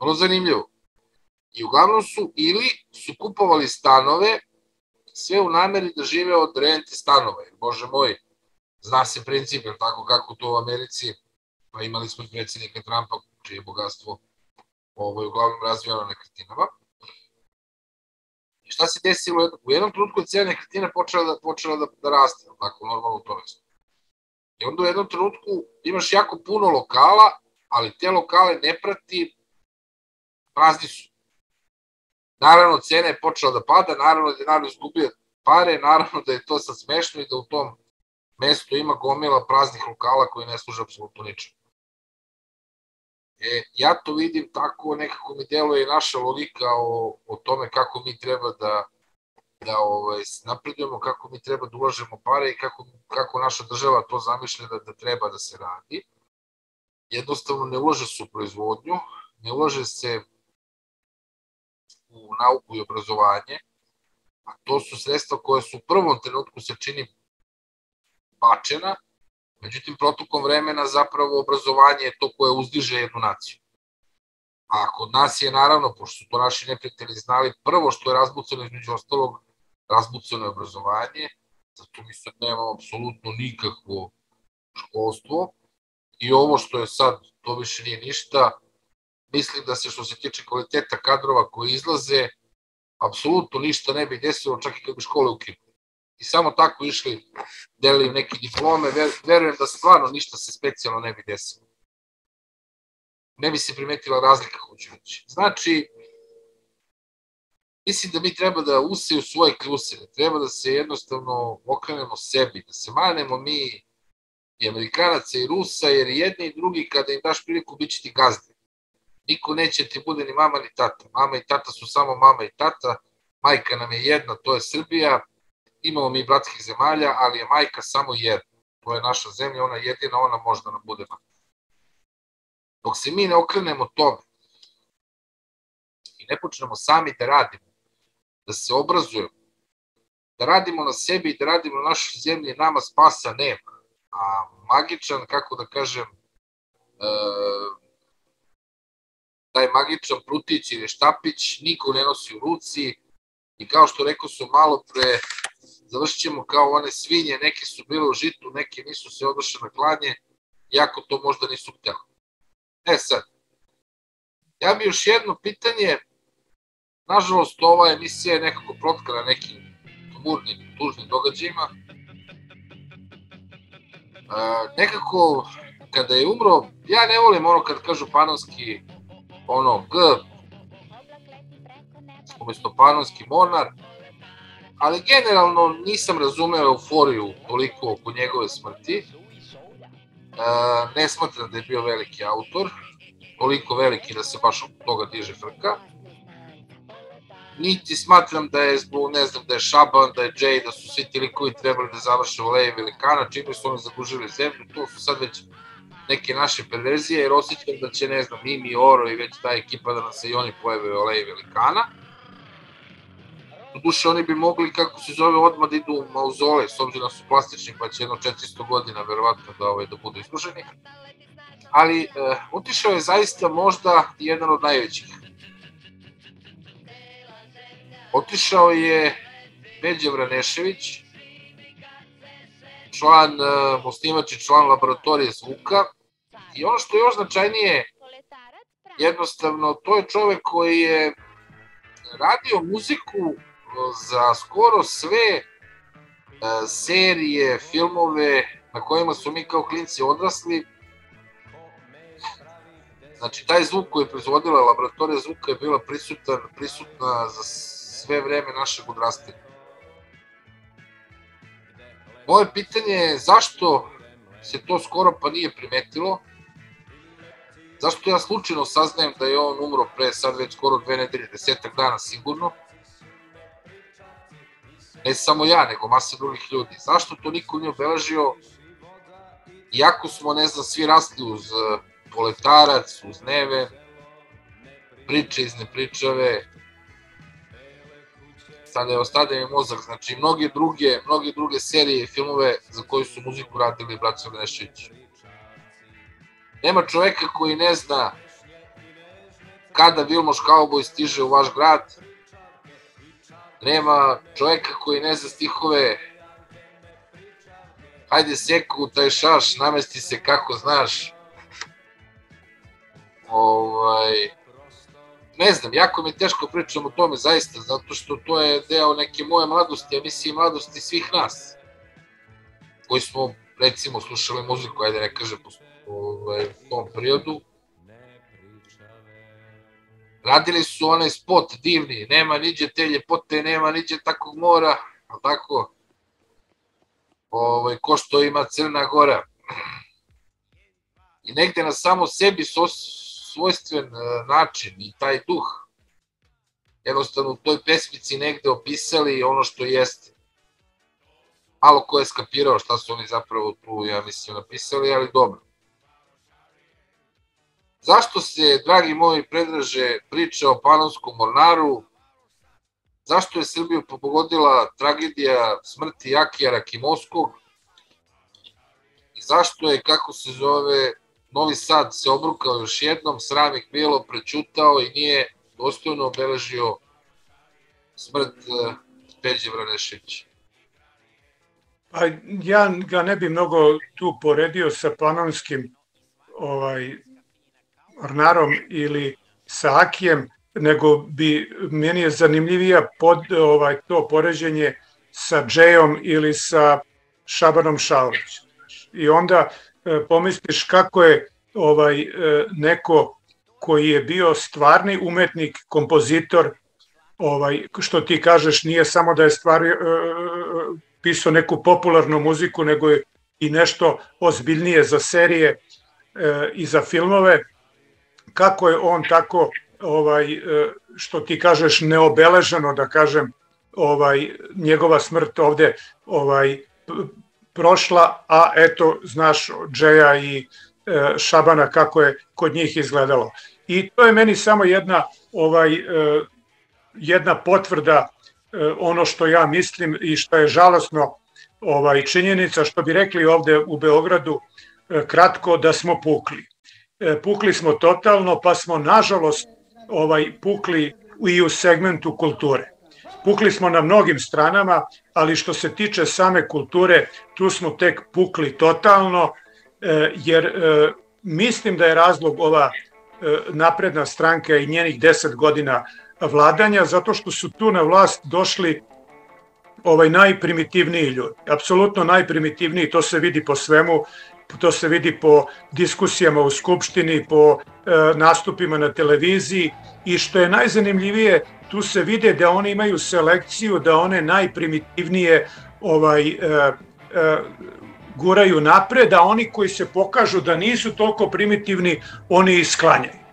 Vrlo zanimljivo. I uglavnom su ili su kupovali stanove, sve u nameri da žive od rente stanova. Jer, bože moj, zna se princip, tako kako to u Americi, pa imali smo i predsjednika Trumpa, čije bogatstvo ovo je uglavnom razvijano nekretinama. I šta se desilo? U jednom trenutku je cijela nekretina počela da, počela da, da raste, tako normalno u to mesto. I onda u jednom trenutku imaš jako puno lokala, ali te lokale ne prati, prazni su. Naravno, cena je počela da pada, naravno da je narod izgubio pare, naravno da je to sad smešno i da u tom mestu ima gomila praznih lokala koji ne služe apsolutno ničemu. E, ja to vidim tako, nekako mi deluje naša logika o, o tome kako mi treba da, da ovaj, napredujemo, kako mi treba da ulažemo pare i kako, kako naša država to zamišlja da, da treba da se radi. Jednostavno ne ulaže se u proizvodnju, ne ulaže se u nauku i obrazovanje, a to su sredstva koje su u prvom trenutku se čini bačena, Međutim, protokom vremena zapravo obrazovanje je to koje uzdiže jednu naciju. A kod nas je naravno, pošto su to naši neprijatelji znali, prvo što je razbucano između ostalog, razbucano je obrazovanje, zato mi sad nemamo apsolutno nikakvo školstvo. I ovo što je sad, to više nije ništa, mislim da se što se tiče kvaliteta kadrova koji izlaze, apsolutno ništa ne bi desilo čak i kad bi škole ukinuli i samo tako išli, delili neke diplome, ver, verujem da stvarno ništa se specijalno ne bi desilo. Ne bi se primetila razlika, hoću reći. Znači, mislim da mi treba da useju svoje kljuse, da treba da se jednostavno okrenemo sebi, da se manemo mi i Amerikanaca i Rusa, jer jedni i drugi kada im daš priliku bit će ti gazde. Niko neće ti bude ni mama ni tata. Mama i tata su samo mama i tata, majka nam je jedna, to je Srbija, imamo mi bratskih zemalja, ali je majka samo jedna. To je naša zemlja, ona jedina, ona može da nam bude majka. Dok se mi ne okrenemo tome i ne počnemo sami da radimo, da se obrazujemo, da radimo na sebi i da radimo na našoj zemlji, nama spasa nema. A magičan, kako da kažem, e, taj magičan prutić ili štapić niko ne nosi u ruci i kao što rekao su malo pre, završit ćemo kao one svinje, neke su bile u žitu, neke nisu se odnošle na klanje, jako to možda nisu htjeli. E sad, ja bi još jedno pitanje, nažalost ova emisija je nekako protkana nekim tumurnim, tužnim događajima. E, nekako, kada je umro, ja ne volim ono kad kažu panonski, ono G, umesto panonski monar, ali generalno nisam razumeo euforiju toliko oko njegove smrti. E, ne smatram da je bio veliki autor, toliko veliki da se baš oko toga diže frka. Niti smatram da je zbog, ne znam, da je Šaban, da je Jay, da su svi ti likovi trebali da završe u Leje Velikana, čime su oni zadužili zemlju, to su sad već neke naše perverzije, jer osjećam da će, ne znam, Mimi, Oro i već ta ekipa da nam se i oni pojave u Leje Velikana duše oni bi mogli, kako se zove, odmah da idu u mauzole, s obzirom da su plastični, pa će jedno 400 godina verovatno da, ovaj, da budu isluženi. Ali e, otišao je zaista možda jedan od najvećih. Otišao je Peđe Vranešević, član, e, osnivač i član laboratorije zvuka. I ono što je još značajnije, jednostavno, to je čovek koji je radio muziku za skoro sve e, serije, filmove na kojima su mi kao klinci odrasli. Znači, taj zvuk koji je proizvodila laboratorija zvuka je bila prisutan, prisutna za sve vreme našeg odrastanja. Moje pitanje je zašto se to skoro pa nije primetilo, zašto ja slučajno saznajem da je on umro pre sad već skoro dve nedelje, desetak dana sigurno, Ne samo ja, nego masa drugih ljudi. Zašto to niko nije obeležio? Iako smo, ne znam, svi rasli uz e, poletarac, uz neve, priče iz nepričave, sada je ostade mi mozak, znači mnoge druge, mnoge druge serije i filmove za koje su muziku radili braća Gnešić. Nema čoveka koji ne zna kada Vilmoš Cowboy stiže u vaš grad, nema čoveka koji ne zna stihove hajde seku taj šaš, namesti se kako znaš. Ovaj, ne znam, jako mi je teško pričam o tome zaista, zato što to je deo neke moje mladosti, a mislim mladosti svih nas, koji smo, recimo, slušali muziku, ajde ne kaže, po, ovaj, u tom periodu. Radili su onaj spot divni, nema niđe te ljepote, nema niđe takvog mora, ali tako, ovaj, ko što ima Crna Gora. I negde na samo sebi svojstven e, način i taj duh jednostavno u toj pesmici negde opisali ono što jeste. Malo ko je skapirao šta su oni zapravo tu, ja mislim, napisali, ali dobro. Zašto se, dragi moji predraže, priča o Panonskom mornaru? Zašto je Srbiju pogodila tragedija smrti Jakija Rakimovskog? I zašto je, kako se zove, Novi Sad se obrukao još jednom, sram ih bilo, prećutao i nije dostojno obeležio smrt uh, Peđe Vranešića. Pa ja ga ne bi mnogo tu poredio sa panonskim ovaj, ornarom ili sa Akijem, nego bi meni je zanimljivija pod, ovaj, to poređenje sa Džejom ili sa Šabanom Šaurićem. I onda E, pomisliš kako je ovaj e, neko koji je bio stvarni umetnik, kompozitor, ovaj što ti kažeš nije samo da je stvar e, pisao neku popularnu muziku, nego je i nešto ozbiljnije za serije i za filmove. Kako je on tako ovaj što ti kažeš neobeleženo da kažem ovaj njegova smrt ovde ovaj prošla, a eto, znaš Džeja i e, Šabana kako je kod njih izgledalo. I to je meni samo jedna ovaj e, jedna potvrda e, ono što ja mislim i što je žalosno ovaj činjenica što bi rekli ovde u Beogradu e, kratko da smo pukli. E, pukli smo totalno pa smo nažalost ovaj pukli i u segmentu kulture. Pukli smo na mnogim stranama, ali što se tiče same kulture, tu smo tek pukli totalno, e, jer e, mislim da je razlog ova napredna stranka i njenih deset godina vladanja, zato što su tu na vlast došli ovaj najprimitivniji ljudi, apsolutno najprimitivniji, to se vidi po svemu, to se vidi po diskusijama u Skupštini, po e, nastupima na televiziji i što je najzanimljivije, tu se vide da oni imaju selekciju, da one najprimitivnije ovaj, e, e, guraju napred, a oni koji se pokažu da nisu toliko primitivni, oni isklanjaju.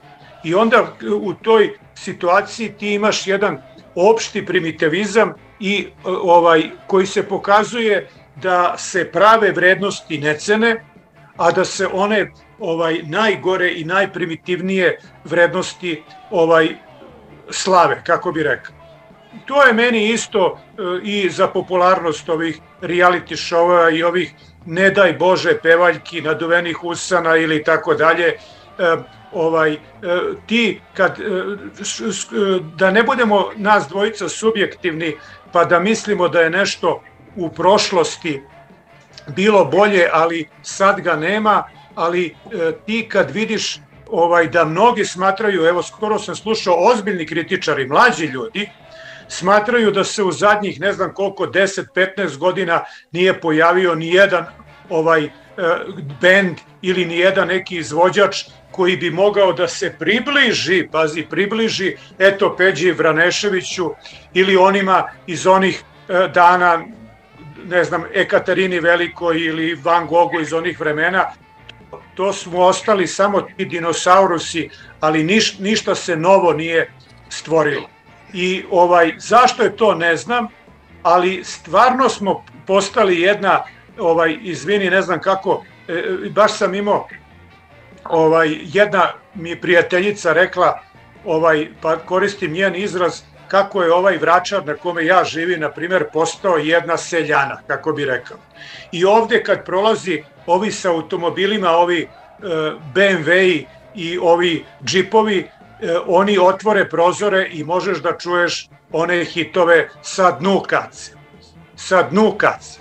I onda u toj situaciji ti imaš jedan opšti primitivizam i ovaj koji se pokazuje da se prave vrednosti ne cene, a da se one ovaj najgore i najprimitivnije vrednosti ovaj slave, kako bi rekao. To je meni isto e, i za popularnost ovih reality showa i ovih ne daj Bože pevaljki naduvenih usana ili tako dalje. E, ovaj e, ti kad da ne budemo nas dvojica subjektivni pa da mislimo da je nešto u prošlosti bilo bolje, ali sad ga nema, ali e, ti kad vidiš ovaj da mnogi smatraju, evo skoro sam slušao ozbiljni kritičari, mlađi ljudi, smatraju da se u zadnjih ne znam koliko 10-15 godina nije pojavio ni jedan ovaj e, bend ili ni jedan neki izvođač koji bi mogao da se približi, pazi, približi eto Peđi Vraneševiću ili onima iz onih e, dana ne znam, Ekaterini Velikoj ili Van Gogu iz onih vremena, to smo ostali samo ti dinosaurusi, ali niš, ništa se novo nije stvorilo. I ovaj zašto je to ne znam, ali stvarno smo postali jedna, ovaj, izvini, ne znam kako, e, baš sam imao, ovaj, jedna mi prijateljica rekla, ovaj, pa koristim njen izraz, kako je ovaj vračar na kome ja živim, na primjer, postao jedna seljana, kako bi rekao. I ovde kad prolazi ovi sa automobilima, ovi e, BMW i ovi džipovi, e, oni otvore prozore i možeš da čuješ one hitove sa dnu kace. Sa dnu kace.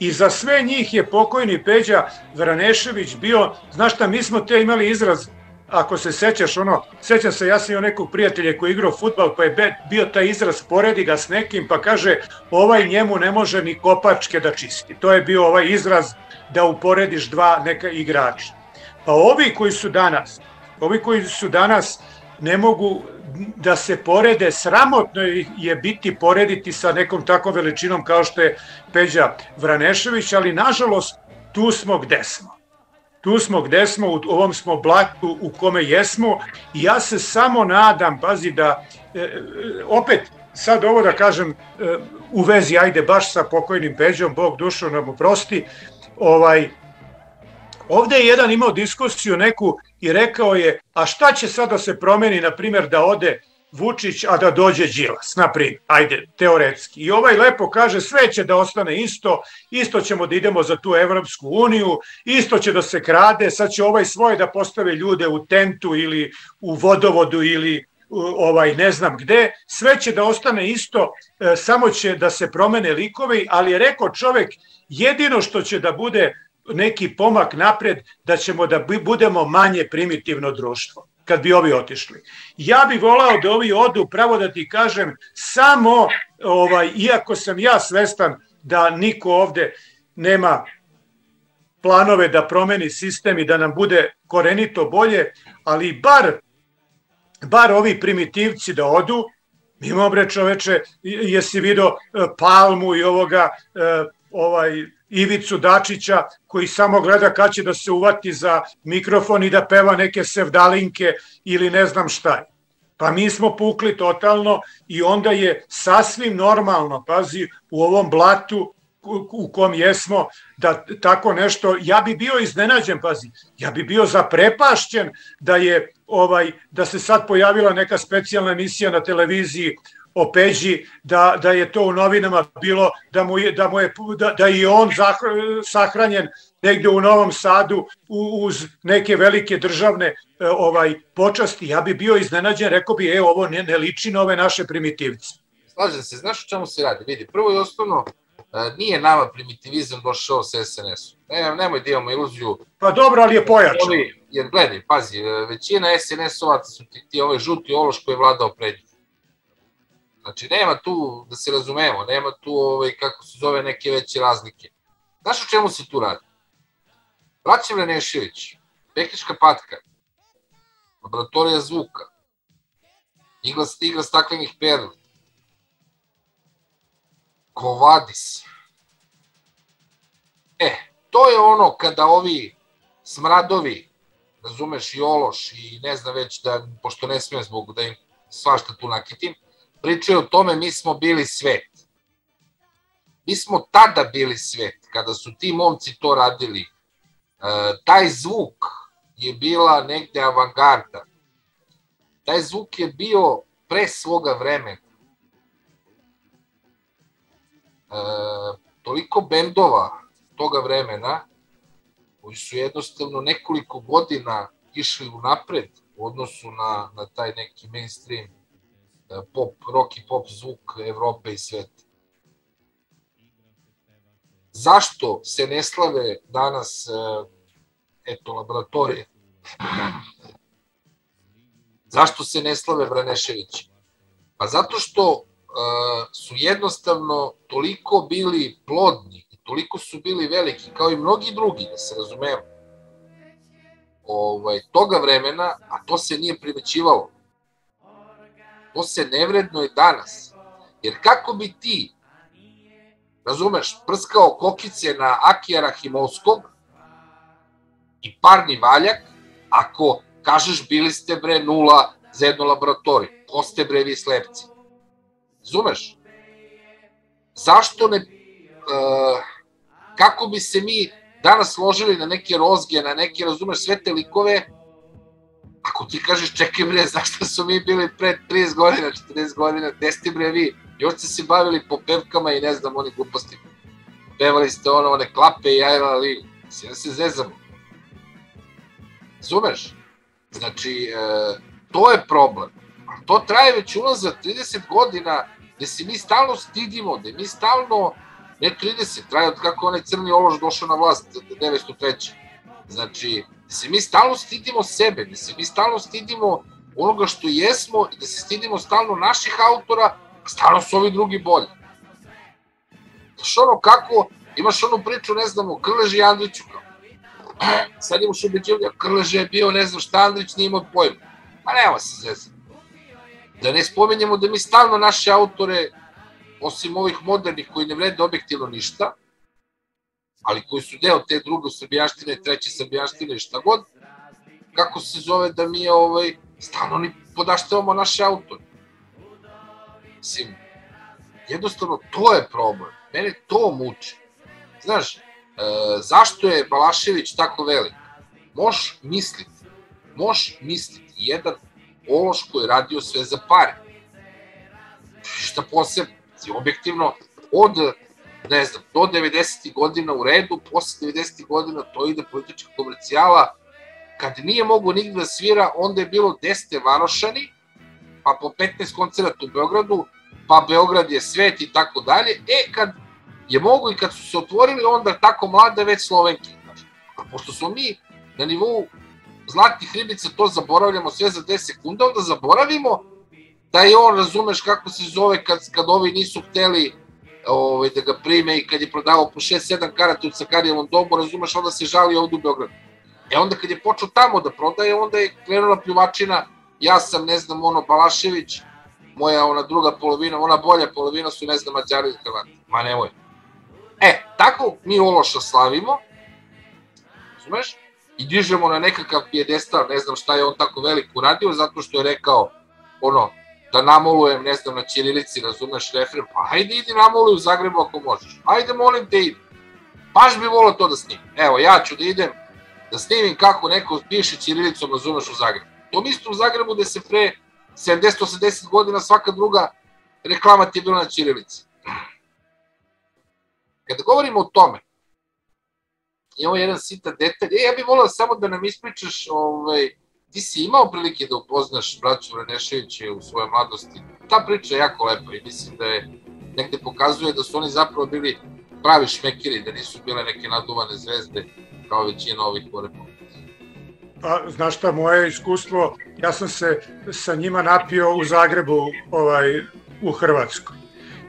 I za sve njih je pokojni Peđa Vranešević bio, znaš šta, mi smo te imali izraz ako se sećaš ono, sećam se, ja sam imao nekog prijatelja koji je igrao futbal, pa je bio taj izraz, poredi ga s nekim, pa kaže, ovaj njemu ne može ni kopačke da čisti. To je bio ovaj izraz da uporediš dva neka igrača. Pa ovi koji su danas, ovi koji su danas ne mogu da se porede, sramotno je biti porediti sa nekom takvom veličinom kao što je Peđa Vranešević, ali nažalost tu smo gde smo tu smo gde smo, u ovom smo blatu u kome jesmo. I ja se samo nadam, pazi da, e, e, opet, sad ovo da kažem e, u vezi, ajde baš sa pokojnim Peđom, Bog dušu nam oprosti, ovaj, ovde je jedan imao diskusiju neku i rekao je, a šta će sad da se promeni, na primjer, da ode Vučić, a da dođe Đilas, na ajde, teoretski. I ovaj lepo kaže, sve će da ostane isto, isto ćemo da idemo za tu Evropsku uniju, isto će da se krade, sad će ovaj svoje da postave ljude u tentu ili u vodovodu ili ovaj ne znam gde, sve će da ostane isto, e, samo će da se promene likovi, ali je rekao čovek, jedino što će da bude neki pomak napred, da ćemo da budemo manje primitivno društvo kad bi ovi otišli. Ja bih volao da ovi odu, pravo da ti kažem, samo, ovaj, iako sam ja svestan da niko ovde nema planove da promeni sistem i da nam bude korenito bolje, ali bar, bar ovi primitivci da odu, mimo bre čoveče, jesi vidio e, Palmu i ovoga, e, ovaj, Ivicu Dačića koji samo gleda kad će da se uvati za mikrofon i da peva neke sevdalinke ili ne znam šta je. Pa mi smo pukli totalno i onda je sasvim normalno, pazi, u ovom blatu u kom jesmo, da tako nešto, ja bi bio iznenađen, pazi, ja bi bio zaprepašćen da je ovaj da se sad pojavila neka specijalna emisija na televiziji o Peđi, da, da je to u novinama bilo, da, mu je, da, mu je, da, da je on sahranjen negde u Novom Sadu uz neke velike državne e, ovaj počasti. Ja bi bio iznenađen, rekao bi, e, ovo ne, ne liči na ove naše primitivce. Slažem se, znaš o čemu se radi? Vidi, prvo i osnovno, e, nije nama primitivizam došao sa SNS-om. Ne, nemoj da imamo iluziju. Pa dobro, ali je pojačan. Jer gledaj, pazi, većina SNS-ovaca su ti, ti ovaj žuti ološ koji je vladao pred Znači, nema tu, da se razumemo, nema tu, ovaj, kako se zove, neke veće razlike. Znaš o čemu se tu radi? Braća Vrenešević, tehnička patka, laboratorija zvuka, igra, igra staklenih perli, Kovadis. E, to je ono kada ovi smradovi, razumeš, i ološ i ne znam već da, pošto ne smijem zbog da im svašta tu nakitim, pričaju o tome mi smo bili svet. Mi smo tada bili svet, kada su ti momci to radili. E, taj zvuk je bila negde avangarda. Taj zvuk je bio pre svoga vremena. E, toliko bendova toga vremena koji su jednostavno nekoliko godina išli u napred u odnosu na, na taj neki mainstream pop, rock i pop zvuk Evrope i sveta. Zašto se ne slave danas, e, eto, laboratorije? Zašto se ne slave Vranešević? Pa zato što uh, su jednostavno toliko bili plodni i toliko su bili veliki, kao i mnogi drugi, da se razumemo, ovaj, toga vremena, a to se nije privećivalo To se nevredno je danas. Jer kako bi ti, razumeš, prskao kokice na Akija Rahimovskog i parni valjak, ako kažeš bili ste bre nula za jednu laboratoriju, ko ste bre vi slepci? Razumeš? zašto ne, uh, kako bi se mi danas složili na neke rozge, na neke, razumeš, sve te likove, ako ti kažeš, čekaj bre, zašto su mi bili pre 30 godina, 40 godina, gde ste bre vi, još ste se bavili po pevkama i ne znam, oni gluposti. Pevali ste ono, one klape i jajla ligu. Sve se zezamo. Zumeš? Znači, e, to je problem. A to traje već ulazak 30 godina, gde se mi stalno stidimo, gde mi stalno, ne 30, traje od kako onaj crni ološ došao na vlast, 903. Znači, da se mi stalno stidimo sebe, da se mi stalno stidimo onoga što jesmo i da se stidimo stalno naših autora, a stalno su ovi drugi bolji. Znaš ono kako, imaš onu priču, ne znam, o Krleži Andriću, kao, sad imaš ubeđivlja, Krleže je bio, ne znam šta, Andrić nije imao pojma. Pa nema se zezati. Da ne spomenjamo da mi stalno naše autore, osim ovih modernih koji ne vrede objektivno ništa, ali koji su deo te druge srbijaštine, treće srbijaštine i šta god, kako se zove da mi ovaj, stalno ni podaštavamo naše autore. Mislim, jednostavno to je problem. Mene to muči. Znaš, e, zašto je Balašević tako velik? Moš misliti, moš misliti, jedan ološ koji je radio sve za pare. Šta posebno, objektivno, od ne znam, do 90. godina u redu, posle 90. godina to ide politička komercijala, kad nije mogo nigde da svira, onda je bilo Deste Varošani, pa po 15 koncerata u Beogradu, pa Beograd je svet i tako dalje, e kad je mogo i kad su se otvorili, onda tako mlada već Slovenki. A pošto smo mi na nivou zlatnih ribica to zaboravljamo sve za 10 sekunda, onda zaboravimo da je on, razumeš kako se zove kad, kad ovi nisu hteli ovaj, da ga prime i kad je prodavao po 6-7 karata u Cakarijevom domu, razumeš, onda se žali ovde u Beogradu. E onda kad je počeo tamo da prodaje, onda je krenula pljuvačina, ja sam, ne znam, ono, Balašević, moja ona druga polovina, ona bolja polovina su, ne znam, Mađari i Hrvati. Ma nemoj. E, tako mi Ološa slavimo, razumeš, i dižemo na nekakav pijedestal, ne znam šta je on tako velik uradio, zato što je rekao, ono, da namolujem, ne znam, na Ćirilici, razumeš, refren, pa hajde idi namoluj u Zagrebu ako možeš. Hajde, molim te, idi. Baš bi volao to da snimim. Evo, ja ću da idem da snimim kako neko piše Ćirilicom, razumeš, u Zagrebu. To isto u Zagrebu gde se pre 70-80 godina svaka druga reklama ti je bila na Ćirilici. Kada govorimo o tome, imamo jedan sitan detalj, e, ja bih volao samo da nam ispričaš ovaj, ti si imao prilike da upoznaš braću Vraneševiće u svojoj mladosti. Ta priča je jako lepa i mislim da je negde pokazuje da su oni zapravo bili pravi šmekiri, da nisu bile neke naduvane zvezde kao većina ovih u Pa, znaš šta, moje iskustvo, ja sam se sa njima napio u Zagrebu, ovaj, u Hrvatskoj.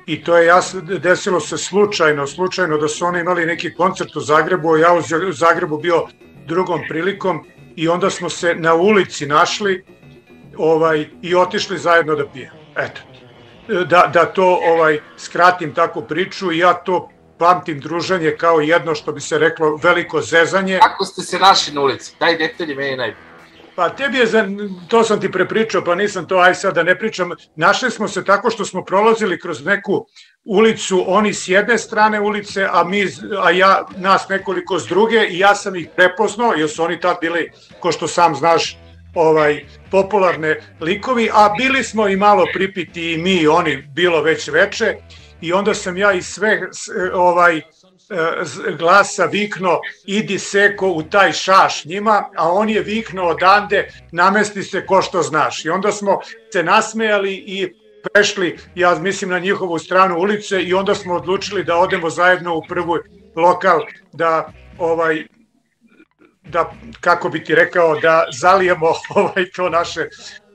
I to je jasno, desilo se slučajno, slučajno da su oni imali neki koncert u Zagrebu, ja u Zagrebu bio drugom prilikom i onda smo se na ulici našli ovaj i otišli zajedno da pijemo. Eto. Da, da to ovaj skratim tako priču i ja to pamtim druženje kao jedno što bi se reklo veliko zezanje. Kako ste se našli na ulici? Taj detalj je meni najbolji. Pa tebi je, za, to sam ti prepričao, pa nisam to, aj sad da ne pričam. Našli smo se tako što smo prolazili kroz neku ulicu, oni s jedne strane ulice, a, mi, a ja, nas nekoliko s druge i ja sam ih prepoznao, jer su oni tad bili, ko što sam znaš, ovaj popularne likovi, a bili smo i malo pripiti i mi i oni, bilo već veče, i onda sam ja i sve ovaj E, glasa vikno idi seko u taj šaš njima, a on je viknuo odande namesti se ko što znaš. I onda smo se nasmejali i prešli, ja mislim, na njihovu stranu ulice i onda smo odlučili da odemo zajedno u prvu lokal da ovaj da kako bi ti rekao da zalijemo ovaj to naše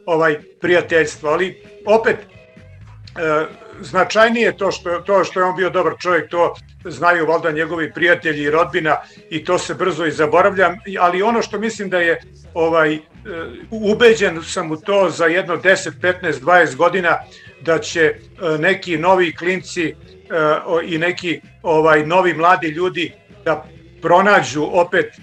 ovaj prijateljstvo. Ali opet e, značajnije to što, to što je on bio dobar čovjek, to znaju valjda njegovi prijatelji i rodbina i to se brzo i zaboravljam, ali ono što mislim da je ovaj e, ubeđen sam u to za jedno 10, 15, 20 godina da će e, neki novi klinci e, i neki ovaj novi mladi ljudi da pronađu opet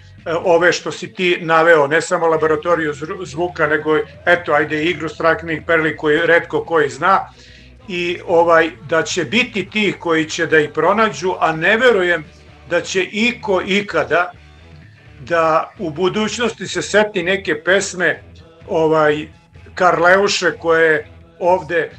ove što si ti naveo, ne samo laboratoriju zvuka, nego eto, ajde igru straknih perli koji redko koji zna i ovaj da će biti tih koji će da ih pronađu, a ne verujem da će iko ikada da u budućnosti se seti neke pesme ovaj Karleuše koje ovde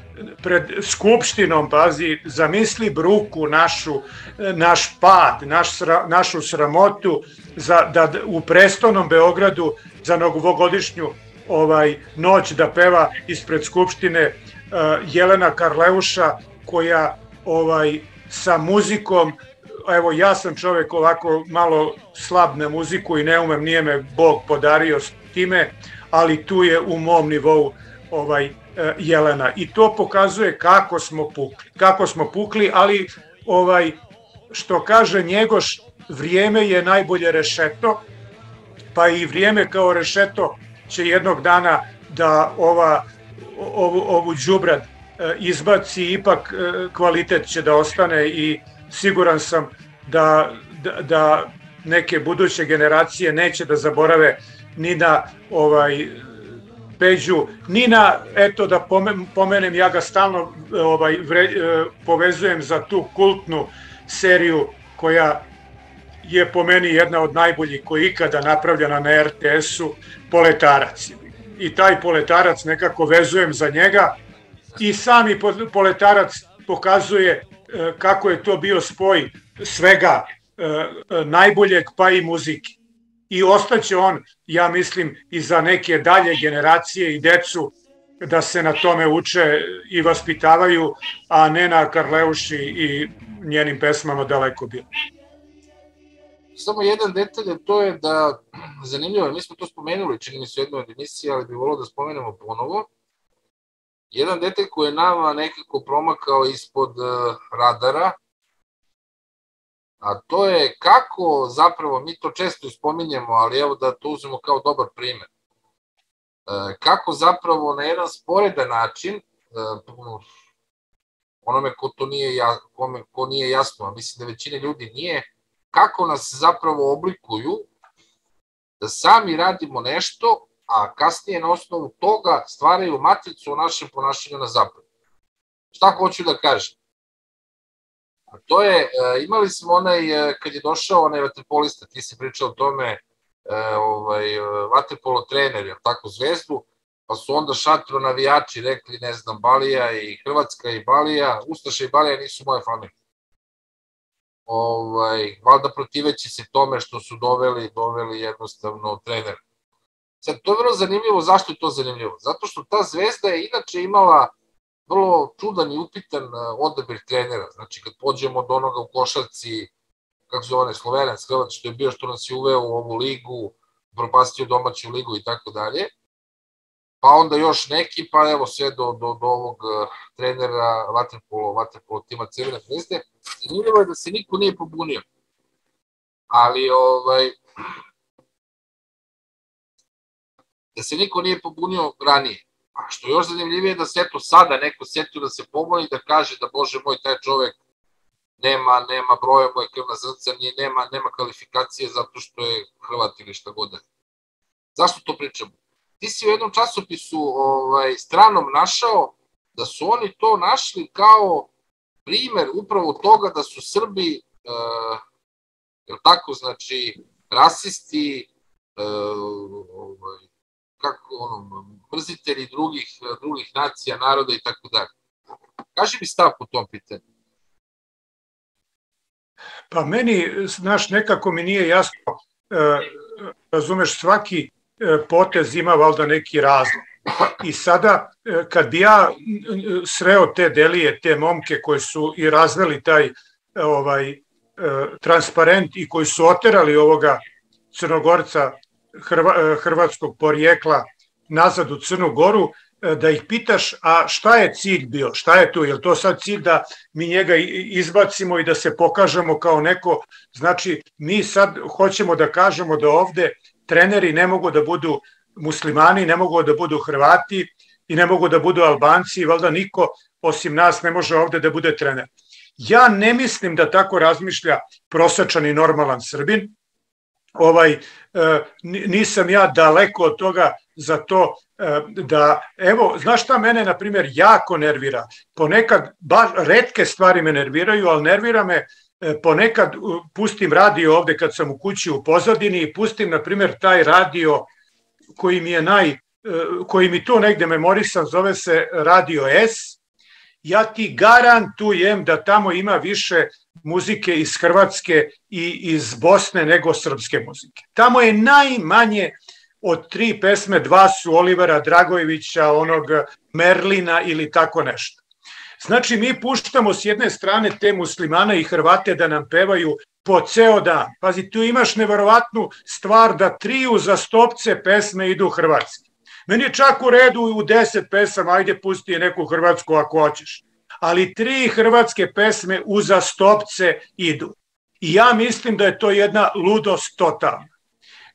pred skupštinom, pazi, zamisli bruku našu, naš pad, naš, našu sramotu za, da u prestolnom Beogradu za novogodišnju ovaj noć da peva ispred skupštine Jelena Karleuša koja ovaj sa muzikom evo ja sam čovek ovako malo slab na muziku i ne umem, nije me Bog podario s time, ali tu je u mom nivou ovaj e, Jelena i to pokazuje kako smo pukli. Kako smo pukli, ali ovaj što kaže Njegoš, vrijeme je najbolje rešeto, pa i vrijeme kao rešeto će jednog dana da ova ovu, ovu džubrad e, izbaci, ipak e, kvalitet će da ostane i siguran sam da, da, da neke buduće generacije neće da zaborave ni na ovaj Peđu, ni na, eto da pomenem, ja ga stalno ovaj, vre, povezujem za tu kultnu seriju koja je po meni jedna od najboljih koja ikada napravljena na RTS-u, Poletarac. I taj Poletarac nekako vezujem za njega i sami Poletarac pokazuje e, kako je to bio spoj svega e, najboljeg pa i muzike i ostaće on, ja mislim, i za neke dalje generacije i decu da se na tome uče i vaspitavaju, a ne na Karleuši i njenim pesmama daleko bilo. Samo jedan detalj, to je da, zanimljivo, mi smo to spomenuli, čini mi se u jednoj od emisije, ali bi volio da spomenemo ponovo. Jedan detalj koji je nama nekako promakao ispod uh, radara, a to je kako zapravo, mi to često spominjemo, ali evo da to uzmemo kao dobar primer, e, kako zapravo na jedan sporedan način, e, onome ko to nije, kome, ko nije jasno, a mislim da većina ljudi nije, kako nas zapravo oblikuju da sami radimo nešto, a kasnije na osnovu toga stvaraju matricu o našem ponašanju na zapadu. Šta hoću da kažem? A to je, e, imali smo onaj, e, kad je došao onaj vaterpolista, ti si pričao o tome, e, ovaj, vaterpolo trener, je tako, zvezdu, pa su onda šatro navijači rekli, ne znam, Balija i Hrvatska i Balija, Ustaša i Balija nisu moje familije. Ovaj, valjda protiveći se tome što su doveli, doveli jednostavno trener. Sad, to je vrlo zanimljivo, zašto je to zanimljivo? Zato što ta zvezda je inače imala vrlo čudan i upitan e, odabir trenera. Znači, kad pođemo od onoga u košarci, kako zove Slovenac, Hrvat, što je bio što nas je uveo u ovu ligu, propastio domaću ligu i tako dalje, pa onda još neki, pa evo sve do, do, do ovog e, trenera Vatrpolo, Vatrpolo tima Crvene zvezde. Zanimljivo je da se niko nije pobunio. Ali, ovaj, da se niko nije pobunio ranije. A što još zanimljivije da se eto sada neko setio da se pomoli da kaže da bože moj taj čovek nema, nema broja moje krvna zrca, nije, nema, nema kvalifikacije zato što je Hrvat ili šta god. Zašto to pričamo? Ti si u jednom časopisu ovaj, stranom našao da su oni to našli kao primer upravo toga da su Srbi, uh, je tako, znači, rasisti, uh, ovaj, kako ono, mrzitelji drugih, drugih nacija, naroda i tako dalje. Kaži mi stav po tom pitanju. Pa meni, znaš, nekako mi nije jasno, e, razumeš, svaki potez ima valda neki razlog. I sada, e, kad bi ja sreo te delije, te momke koji su i razveli taj ovaj e, transparent i koji su oterali ovoga Crnogorca Hrva, e, hrvatskog porijekla nazad u Crnu Goru, e, da ih pitaš, a šta je cilj bio, šta je tu, je to sad cilj da mi njega izbacimo i da se pokažemo kao neko, znači mi sad hoćemo da kažemo da ovde treneri ne mogu da budu muslimani, ne mogu da budu Hrvati i ne mogu da budu Albanci i valjda niko osim nas ne može ovde da bude trener. Ja ne mislim da tako razmišlja prosečan i normalan Srbin, ovaj, e, nisam ja daleko od toga za to e, da, evo, znaš šta mene, na primjer, jako nervira? Ponekad, baš redke stvari me nerviraju, ali nervira me e, ponekad pustim radio ovde kad sam u kući u pozadini i pustim, na primjer, taj radio koji mi je naj, e, koji mi to negde memorisan, zove se Radio S, ja ti garantujem da tamo ima više muzike iz Hrvatske i iz Bosne nego srpske muzike. Tamo je najmanje od tri pesme, dva su Olivera Dragojevića, onog Merlina ili tako nešto. Znači, mi puštamo s jedne strane te muslimane i Hrvate da nam pevaju po ceo dan. Pazi, tu imaš neverovatnu stvar da tri uzastopce pesme idu Hrvatski. Meni je čak u redu u deset pesama, ajde pusti je neku Hrvatsku ako hoćeš. Ali tri hrvatske pesme uzastopce idu. I ja mislim da je to jedna ludost totalna.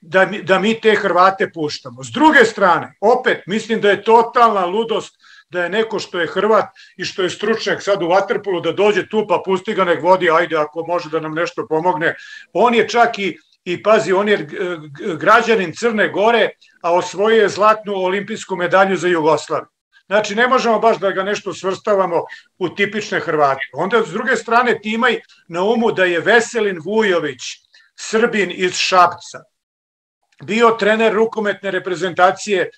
Da mi, da mi te Hrvate puštamo. S druge strane, opet, mislim da je totalna ludost da je neko što je Hrvat i što je stručnjak sad u Waterpolu da dođe tu pa pusti ga nek vodi, ajde ako može da nam nešto pomogne. On je čak i i pazi, on je građanin Crne Gore, a osvojio je zlatnu olimpijsku medalju za Jugoslaviju. Znači, ne možemo baš da ga nešto svrstavamo u tipične Hrvate. Onda, s druge strane, ti imaj na umu da je Veselin Vujović, Srbin iz Šapca, bio trener rukometne reprezentacije e,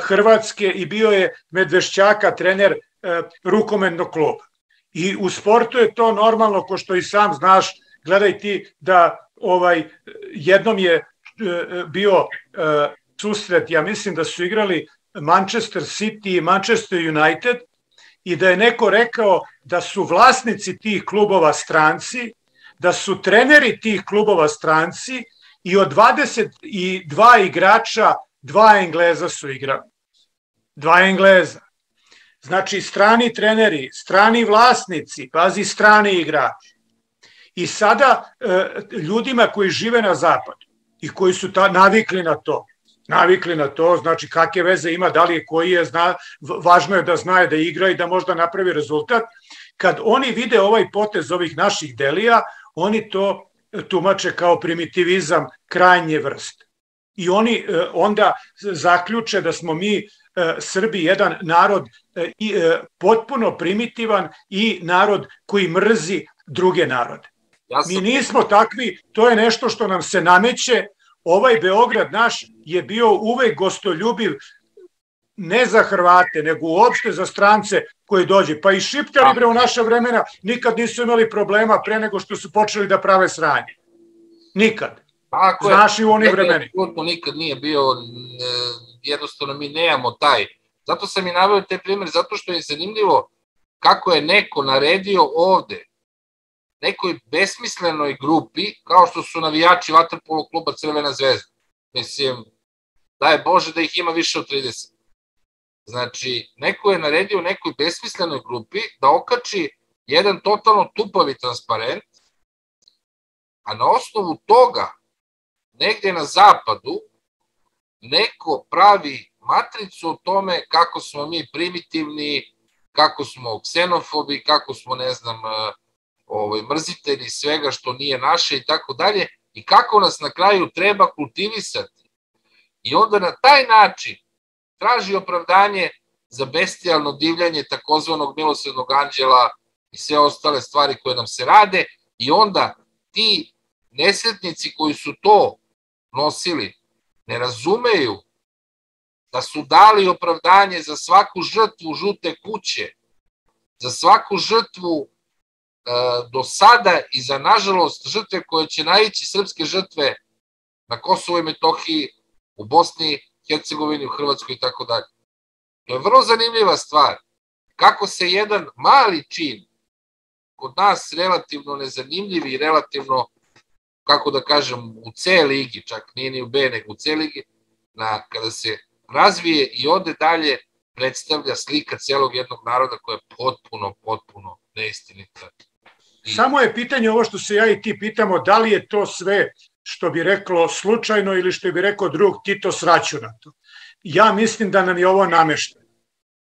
Hrvatske i bio je Medvešćaka trener e, rukometnog kluba. I u sportu je to normalno, ko što i sam znaš, gledaj ti da ovaj jednom je e, bio e, susret, ja mislim da su igrali Manchester City i Manchester United i da je neko rekao da su vlasnici tih klubova stranci, da su treneri tih klubova stranci i od 22 igrača dva Engleza su igrali. Dva Engleza. Znači strani treneri, strani vlasnici, pazi strani igrači. I sada e, ljudima koji žive na zapadu i koji su ta, navikli na to, navikli na to, znači kakve veze ima, da li je koji je, zna, važno je da znaje da igra i da možda napravi rezultat. Kad oni vide ovaj potez ovih naših delija, oni to tumače kao primitivizam krajnje vrste. I oni e, onda zaključe da smo mi e, Srbi jedan narod i potpuno primitivan i narod koji mrzi druge narode. Mi nismo takvi, to je nešto što nam se nameće. Ovaj Beograd naš je bio uvek gostoljubiv ne za Hrvate, nego uopšte za strance koji dođe. Pa i Šiptari bre u naša vremena nikad nisu imali problema pre nego što su počeli da prave sranje. Nikad. Tako Znaš i u onim vremeni. nikad nije bio, jednostavno mi nemamo taj. Zato sam i naveo te primjer, zato što je zanimljivo kako je neko naredio ovde nekoj besmislenoj grupi, kao što su navijači Vatrpolo kluba Crvena zvezda. Mislim, daj Bože da ih ima više od 30. Znači, neko je naredio nekoj besmislenoj grupi da okači jedan totalno tupavi transparent, a na osnovu toga, negde na zapadu, neko pravi matricu o tome kako smo mi primitivni, kako smo ksenofobi, kako smo, ne znam, ovaj, mrzitelji svega što nije naše i tako dalje i kako nas na kraju treba kultivisati. I onda na taj način traži opravdanje za bestijalno divljanje takozvanog milosrednog anđela i sve ostale stvari koje nam se rade i onda ti nesretnici koji su to nosili ne razumeju da su dali opravdanje za svaku žrtvu žute kuće, za svaku žrtvu E, do sada i za nažalost žrtve koje će najići srpske žrtve na Kosovo i Metohiji, u Bosni, Hercegovini, u Hrvatskoj i tako dalje. To je vrlo zanimljiva stvar. Kako se jedan mali čin kod nas relativno nezanimljiv i relativno, kako da kažem, u C ligi, čak nije ni u B, nego u C ligi, na, kada se razvije i ode dalje, predstavlja slika celog jednog naroda koja je potpuno, potpuno neistinita Samo je pitanje ovo što se ja i ti pitamo, da li je to sve što bi reklo slučajno ili što bi rekao drug Tito sračunato. Ja mislim da nam je ovo namešteno.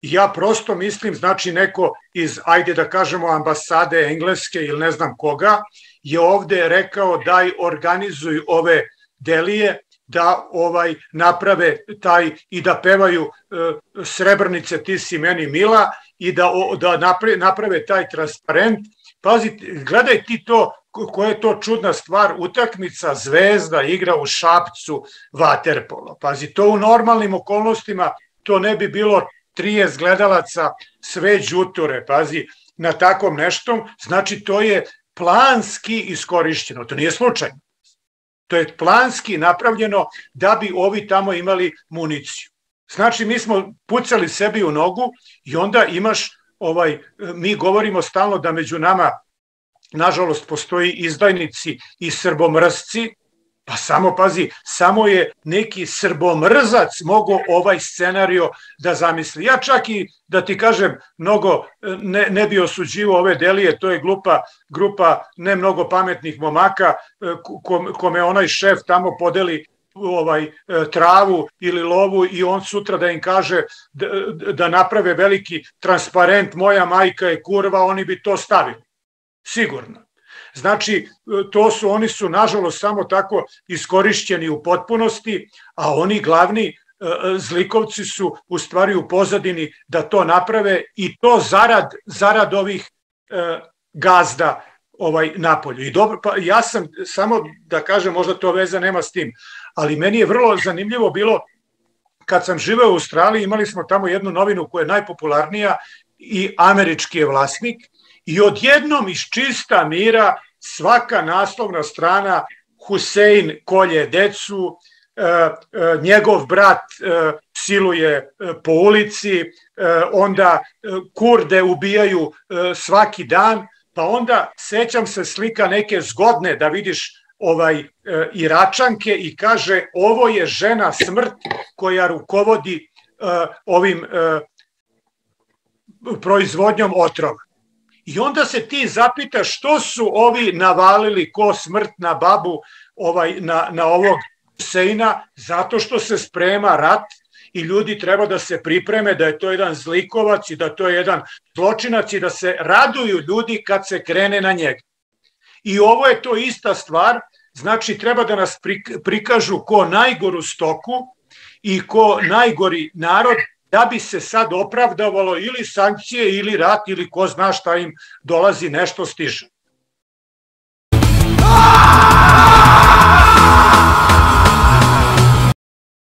Ja prosto mislim, znači neko iz, ajde da kažemo, ambasade Engleske ili ne znam koga, je ovde rekao daj organizuj ove delije da ovaj naprave taj i da pevaju e, srebrnice ti si meni mila i da da naprave, naprave taj transparent. Pazi gledaj ti to koja je to čudna stvar utakmica Zvezda igra u Šapcu vaterpolo. Pazi to u normalnim okolnostima to ne bi bilo 30 gledalaca sve đuture pazi na takom neštom. Znači to je planski iskorišćeno to nije slučajno To je planski napravljeno da bi ovi tamo imali municiju. Znači, mi smo pucali sebi u nogu i onda imaš, ovaj, mi govorimo stalno da među nama, nažalost, postoji izdajnici i srbomrsci, Pa samo, pazi, samo je neki srbomrzac mogo ovaj scenario da zamisli. Ja čak i, da ti kažem, mnogo ne, ne bi osuđivo ove delije, to je glupa grupa ne mnogo pametnih momaka, e, kome onaj šef tamo podeli ovaj e, travu ili lovu i on sutra da im kaže da, da naprave veliki transparent moja majka je kurva, oni bi to stavili. Sigurno. Znači, to su, oni su nažalost samo tako iskorišćeni u potpunosti, a oni glavni e, zlikovci su u stvari u pozadini da to naprave i to zarad, zarad ovih e, gazda ovaj napolju. I dobro, pa ja sam samo da kažem, možda to veze nema s tim, ali meni je vrlo zanimljivo bilo kad sam živeo u Australiji, imali smo tamo jednu novinu koja je najpopularnija i američki je vlasnik i odjednom iz čista mira svaka naslovna strana Husein kolje decu, e, e, njegov brat e, siluje po ulici, onda kurde ubijaju svaki dan, pa onda sećam se slika neke zgodne da vidiš ovaj Iračanke i kaže ovo je žena smrt koja rukovodi ovim proizvodnjom otrova. I onda se ti zapitaš što su ovi navalili ko smrt na babu ovaj, na, na ovog Seina, zato što se sprema rat i ljudi treba da se pripreme da je to jedan zlikovac i da to je jedan zločinac i da se raduju ljudi kad se krene na njega. I ovo je to ista stvar, znači treba da nas prikažu ko najgoru stoku i ko najgori narod da bi se sad opravdavalo ili sankcije ili rat ili ko zna šta im dolazi nešto stiže. Ah!